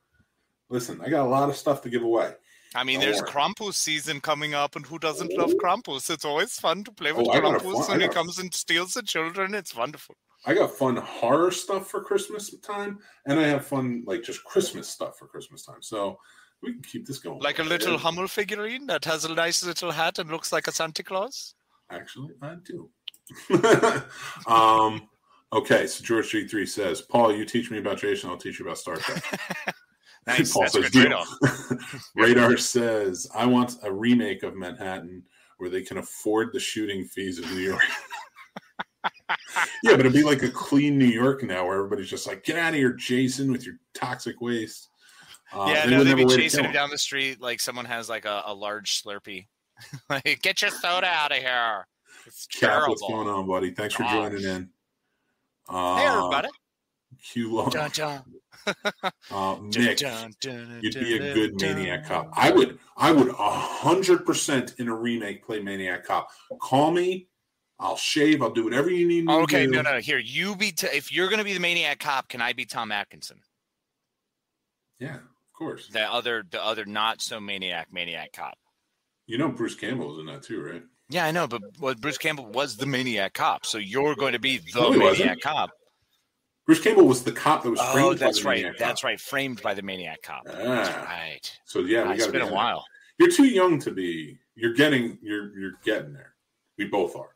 Listen, I got a lot of stuff to give away. I mean, there's. Krampus season coming up, and who doesn't love Oh. Krampus? It's always fun to play with Oh, Krampus, fun- and he comes and steals the children. It's wonderful. I got fun horror stuff for Christmas time, and I have fun like just Christmas stuff for Christmas time. So we can keep this going. Like a little Hummel figurine that has a nice little hat and looks like a Santa Claus. Actually, I do. um, okay, so George G three says, "Paul, you teach me about Jason. I'll teach you about Star Trek." Nice. Paul That's a good trade-off. Radar says, "I want a remake of Manhattan where they can afford the shooting fees of New York." yeah, but it'd be like a clean New York now, where everybody's just like, "Get out of here, Jason, with your toxic waste." Uh, yeah, they no, would they'd be a way to chasing him down the street like someone has like a, a large Slurpee. like, get your soda out of here. It's Cap, terrible. what's going on, buddy? Thanks for joining in. Uh, Hey, everybody. Q Long, Dun, dun, uh, dun, Nick, dun, dun, you'd be a good Maniac. Cop. I would, I would a hundred percent in a remake play Maniac Cop. Call me, I'll shave, I'll do whatever you need me to Okay, no, no. Here, you be. T- if you're going to be the maniac cop, can I be Tom Atkinson, Yeah, of course. the other, the other not so maniac maniac cop? You know Bruce Campbell was in that too, right? Yeah, I know, but what Bruce Campbell was the maniac cop, so you're going to be the No, he wasn't. maniac cop. Bruce Campbell was the cop that was framed. Oh, by that's the right. Maniac That's Cop. right. Framed by the maniac cop. That's Ah. right. So yeah, we it's been be a on while. You're too young to be. You're getting. You're you're getting there. We both are.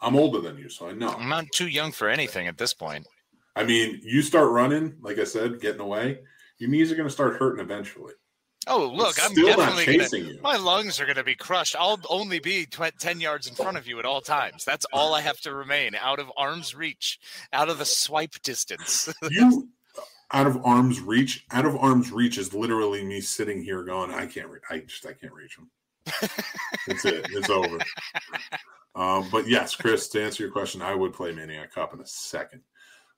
I'm older than you, so I know. I'm not too young for anything at this point. I mean, you start running, like I said, getting away. Your knees are going to start hurting eventually. Oh, look, It's I'm definitely gonna, you. my lungs are going to be crushed. I'll only be tw- 10 yards in front of you at all times. That's all I have to remain out of arm's reach, out of the swipe distance. You out of arm's reach. Out of arm's reach is literally me sitting here going, I can't. Re- I just I can't reach him. That's it. It's over. Uh, but yes, Chris, to answer your question, I would play Maniac Cop in a second.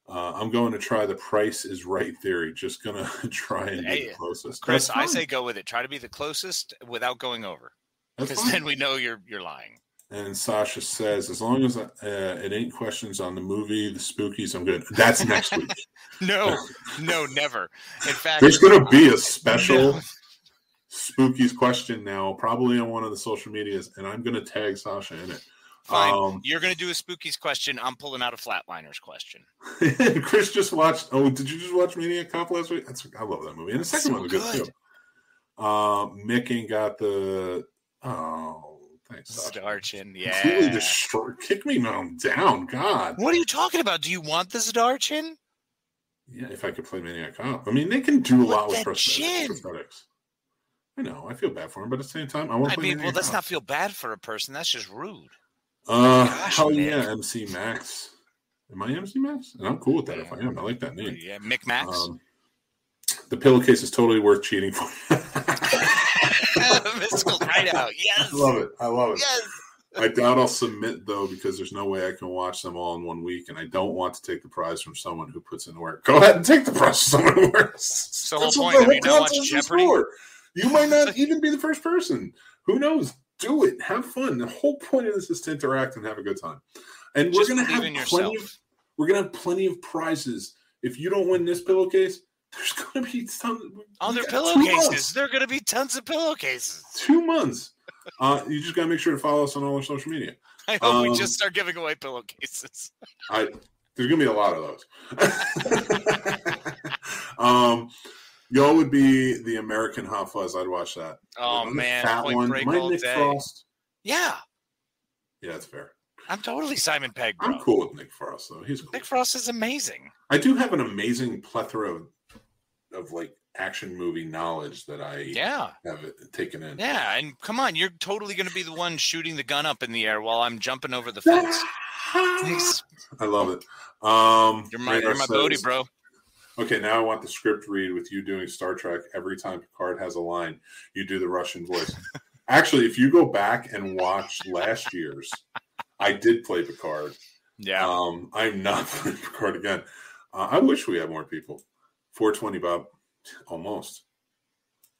Uh, I'm going to try the Price is Right theory. Just gonna try and Hey, get the closest. Chris, I say go with it. Try to be the closest without going over, because then we know you're you're lying. And Sasha says, as long as uh, it ain't questions on the movie, the spookies, I'm good. That's next week. No, no, never. In fact, There's going to be a special No. spookies question now, probably on one of the social medias, and I'm going to tag Sasha in it. Fine. Um, You're going to do a spookies question. I'm pulling out a flatliners question. Chris just watched. Oh, did you just watch Maniac Cop last week? That's I love that movie, and the second So one was good, good. too. Uh, Mick ain't got the. Oh, thanks. Sasha. Starchin. Completely Yeah. destroy. Kick me down, down. God. What are you talking about? Do you want the Starchin? Yeah, if I could play Maniac Cop, I mean, they can do a lot with prosthetics. prosthetics. I know. I feel bad for him, but at the same time, I want I to play mean, well, Maniac let's Cop. not feel bad for a person. That's just rude. Uh, Gosh, Nick. yeah, MC Max. Am I MC Max? And I'm cool with that if I am. I like that name. Yeah, Mick Max. Um, the pillowcase is totally worth cheating for. Mystical hideout. Yes. I love it. I love it. Yes. I doubt I'll submit though because there's no way I can watch them all in one week, and I don't want to take the prize from someone who puts in the work. Go ahead and take the prize from someone who works. the whole That's point. what Have the you not watched Jeopardy? You might not even be the first person. Who knows? Do it. Have fun. The whole point of this is to interact and have a good time. And Just we're gonna have plenty yourself. of we're gonna have plenty of prizes. If you don't win this pillowcase, there's gonna be some Other we pillowcases. There are going to be tons of pillowcases. Two months. Uh, you just gotta make sure to follow us on all our social media. I hope we Um, just start giving away pillowcases. I there's gonna be a lot of those. um, y'all would be the American Hot Fuzz. I'd watch that. Oh Another man, fat Point one. Break all Nick day. Frost? Yeah, Yeah, that's fair. I'm totally Simon Pegg, bro. I'm cool with Nick Frost though. He's cool. Nick Frost is amazing. I do have an amazing plethora of, of like action movie knowledge that I Yeah, have taken in. yeah, and come on, you're totally going to be the one shooting the gun up in the air while I'm jumping over the fence. I love it. Um, You're my, you're my says- bro. Okay, now I want the script read with you doing Star Trek. Every time Picard has a line, you do the Russian voice. Actually, if you go back and watch last year's, I did play Picard. Yeah, Um, I'm not playing Picard again. Uh, I wish we had more people. 420, Bob. Almost.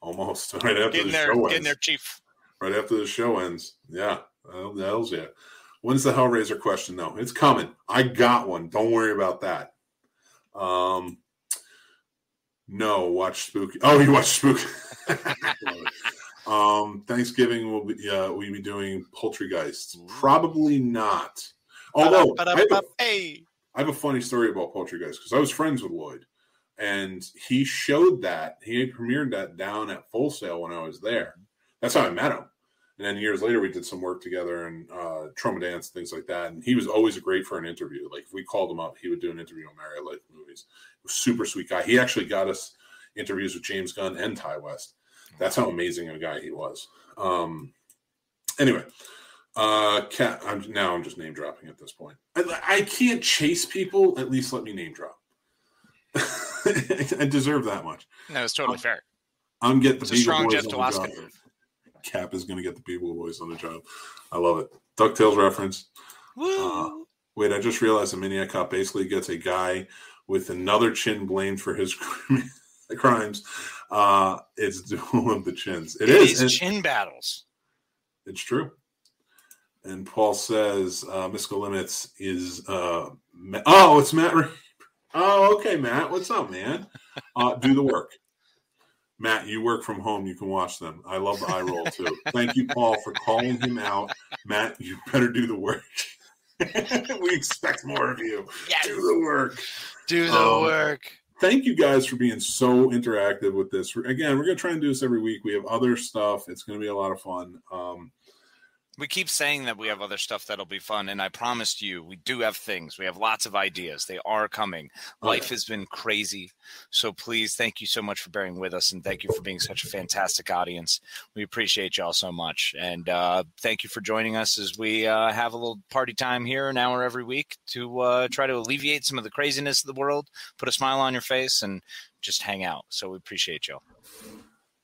Almost. Right after getting the there, show getting ends. there, Chief. Right after the show ends. Yeah. The hell's yeah. When's the Hellraiser question, though? It's coming. I got one. Don't worry about that. Um, no, watch Spooky. Oh, you watch Spooky. um, Thanksgiving will be uh, we be doing Poultrygeist. Probably not. Although I have, a, I have a funny story about Poultrygeist because I was friends with Lloyd, and he showed that he premiered that down at Full Sail when I was there. That's how I met him. And then years later, we did some work together and uh, TromaDance, things like that. And he was always great for an interview. Like if we called him up, he would do an interview on Marriott Life movies. He was a super sweet guy. He actually got us interviews with James Gunn and Ti West. That's how amazing a guy he was. Um, anyway, uh, cat. I'm now I'm just name dropping at this point. I, I can't chase people. At least let me name drop. I deserve that much. that was totally fair. I'm getting the It's Beagle strong Boys Jeff on the job. move. Cap is going to get the Beagle Boys on the job. I love it. Ducktales reference. Woo! Wait, I just realized the Maniac Cop basically gets a guy with another chin blamed for his crimes. Uh, it's duel of the chins. it is. is chin battles. it's true. And Paul says uh, Mystical Limits is. Uh, Ma- oh, it's Matt. Re- oh, okay, Matt. What's up, man? Uh, do the work. Matt, you work from home. You can watch them. I love the eye roll too. Thank you, Paul, for calling him out. Matt, you better do the work. we expect more of you. Yes. Do the work. Do the Um, work. Thank you guys for being so interactive with this. Again, we're going to try and do this every week. We have other stuff. It's going to be a lot of fun. Um, We keep saying that we have other stuff that'll be fun, and I promised you we do have things. We have lots of ideas. They are coming. Oh, Life has been crazy. So please, thank you so much for bearing with us, and thank you for being such a fantastic audience. We appreciate y'all so much, and uh, thank you for joining us as we uh, have a little party time here, an hour every week, to uh, try to alleviate some of the craziness of the world, put a smile on your face, and just hang out. So we appreciate y'all.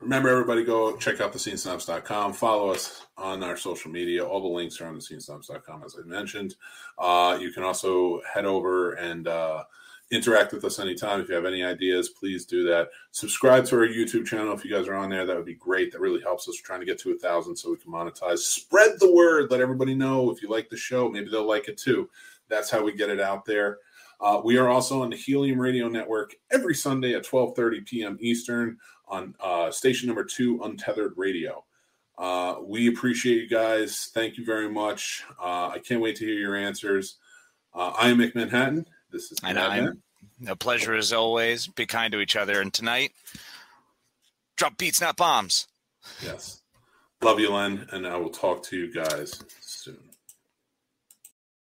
Remember, everybody, go check out the scenesnobs.com. Follow us on our social media. All the links are on the scenesnobs.com, as I mentioned. Uh, you can also head over and uh, interact with us anytime. If you have any ideas, please do that. Subscribe to our YouTube channel if you guys are on there. That would be great. That really helps us. We're trying to get to a thousand so we can monetize. Spread the word. Let everybody know if you like the show. Maybe they'll like it too. That's how we get it out there. Uh, we are also on the Helium Radio Network every Sunday at 12:30 p.m. Eastern on uh, station number two, Untethered Radio. Uh, we appreciate you guys. Thank you very much. Uh, I can't wait to hear your answers. Uh, I am McManhattan. This is And I'm a pleasure as always. Be kind to each other. And tonight, drop beats, not bombs. Yes. Love you, Len, and I will talk to you guys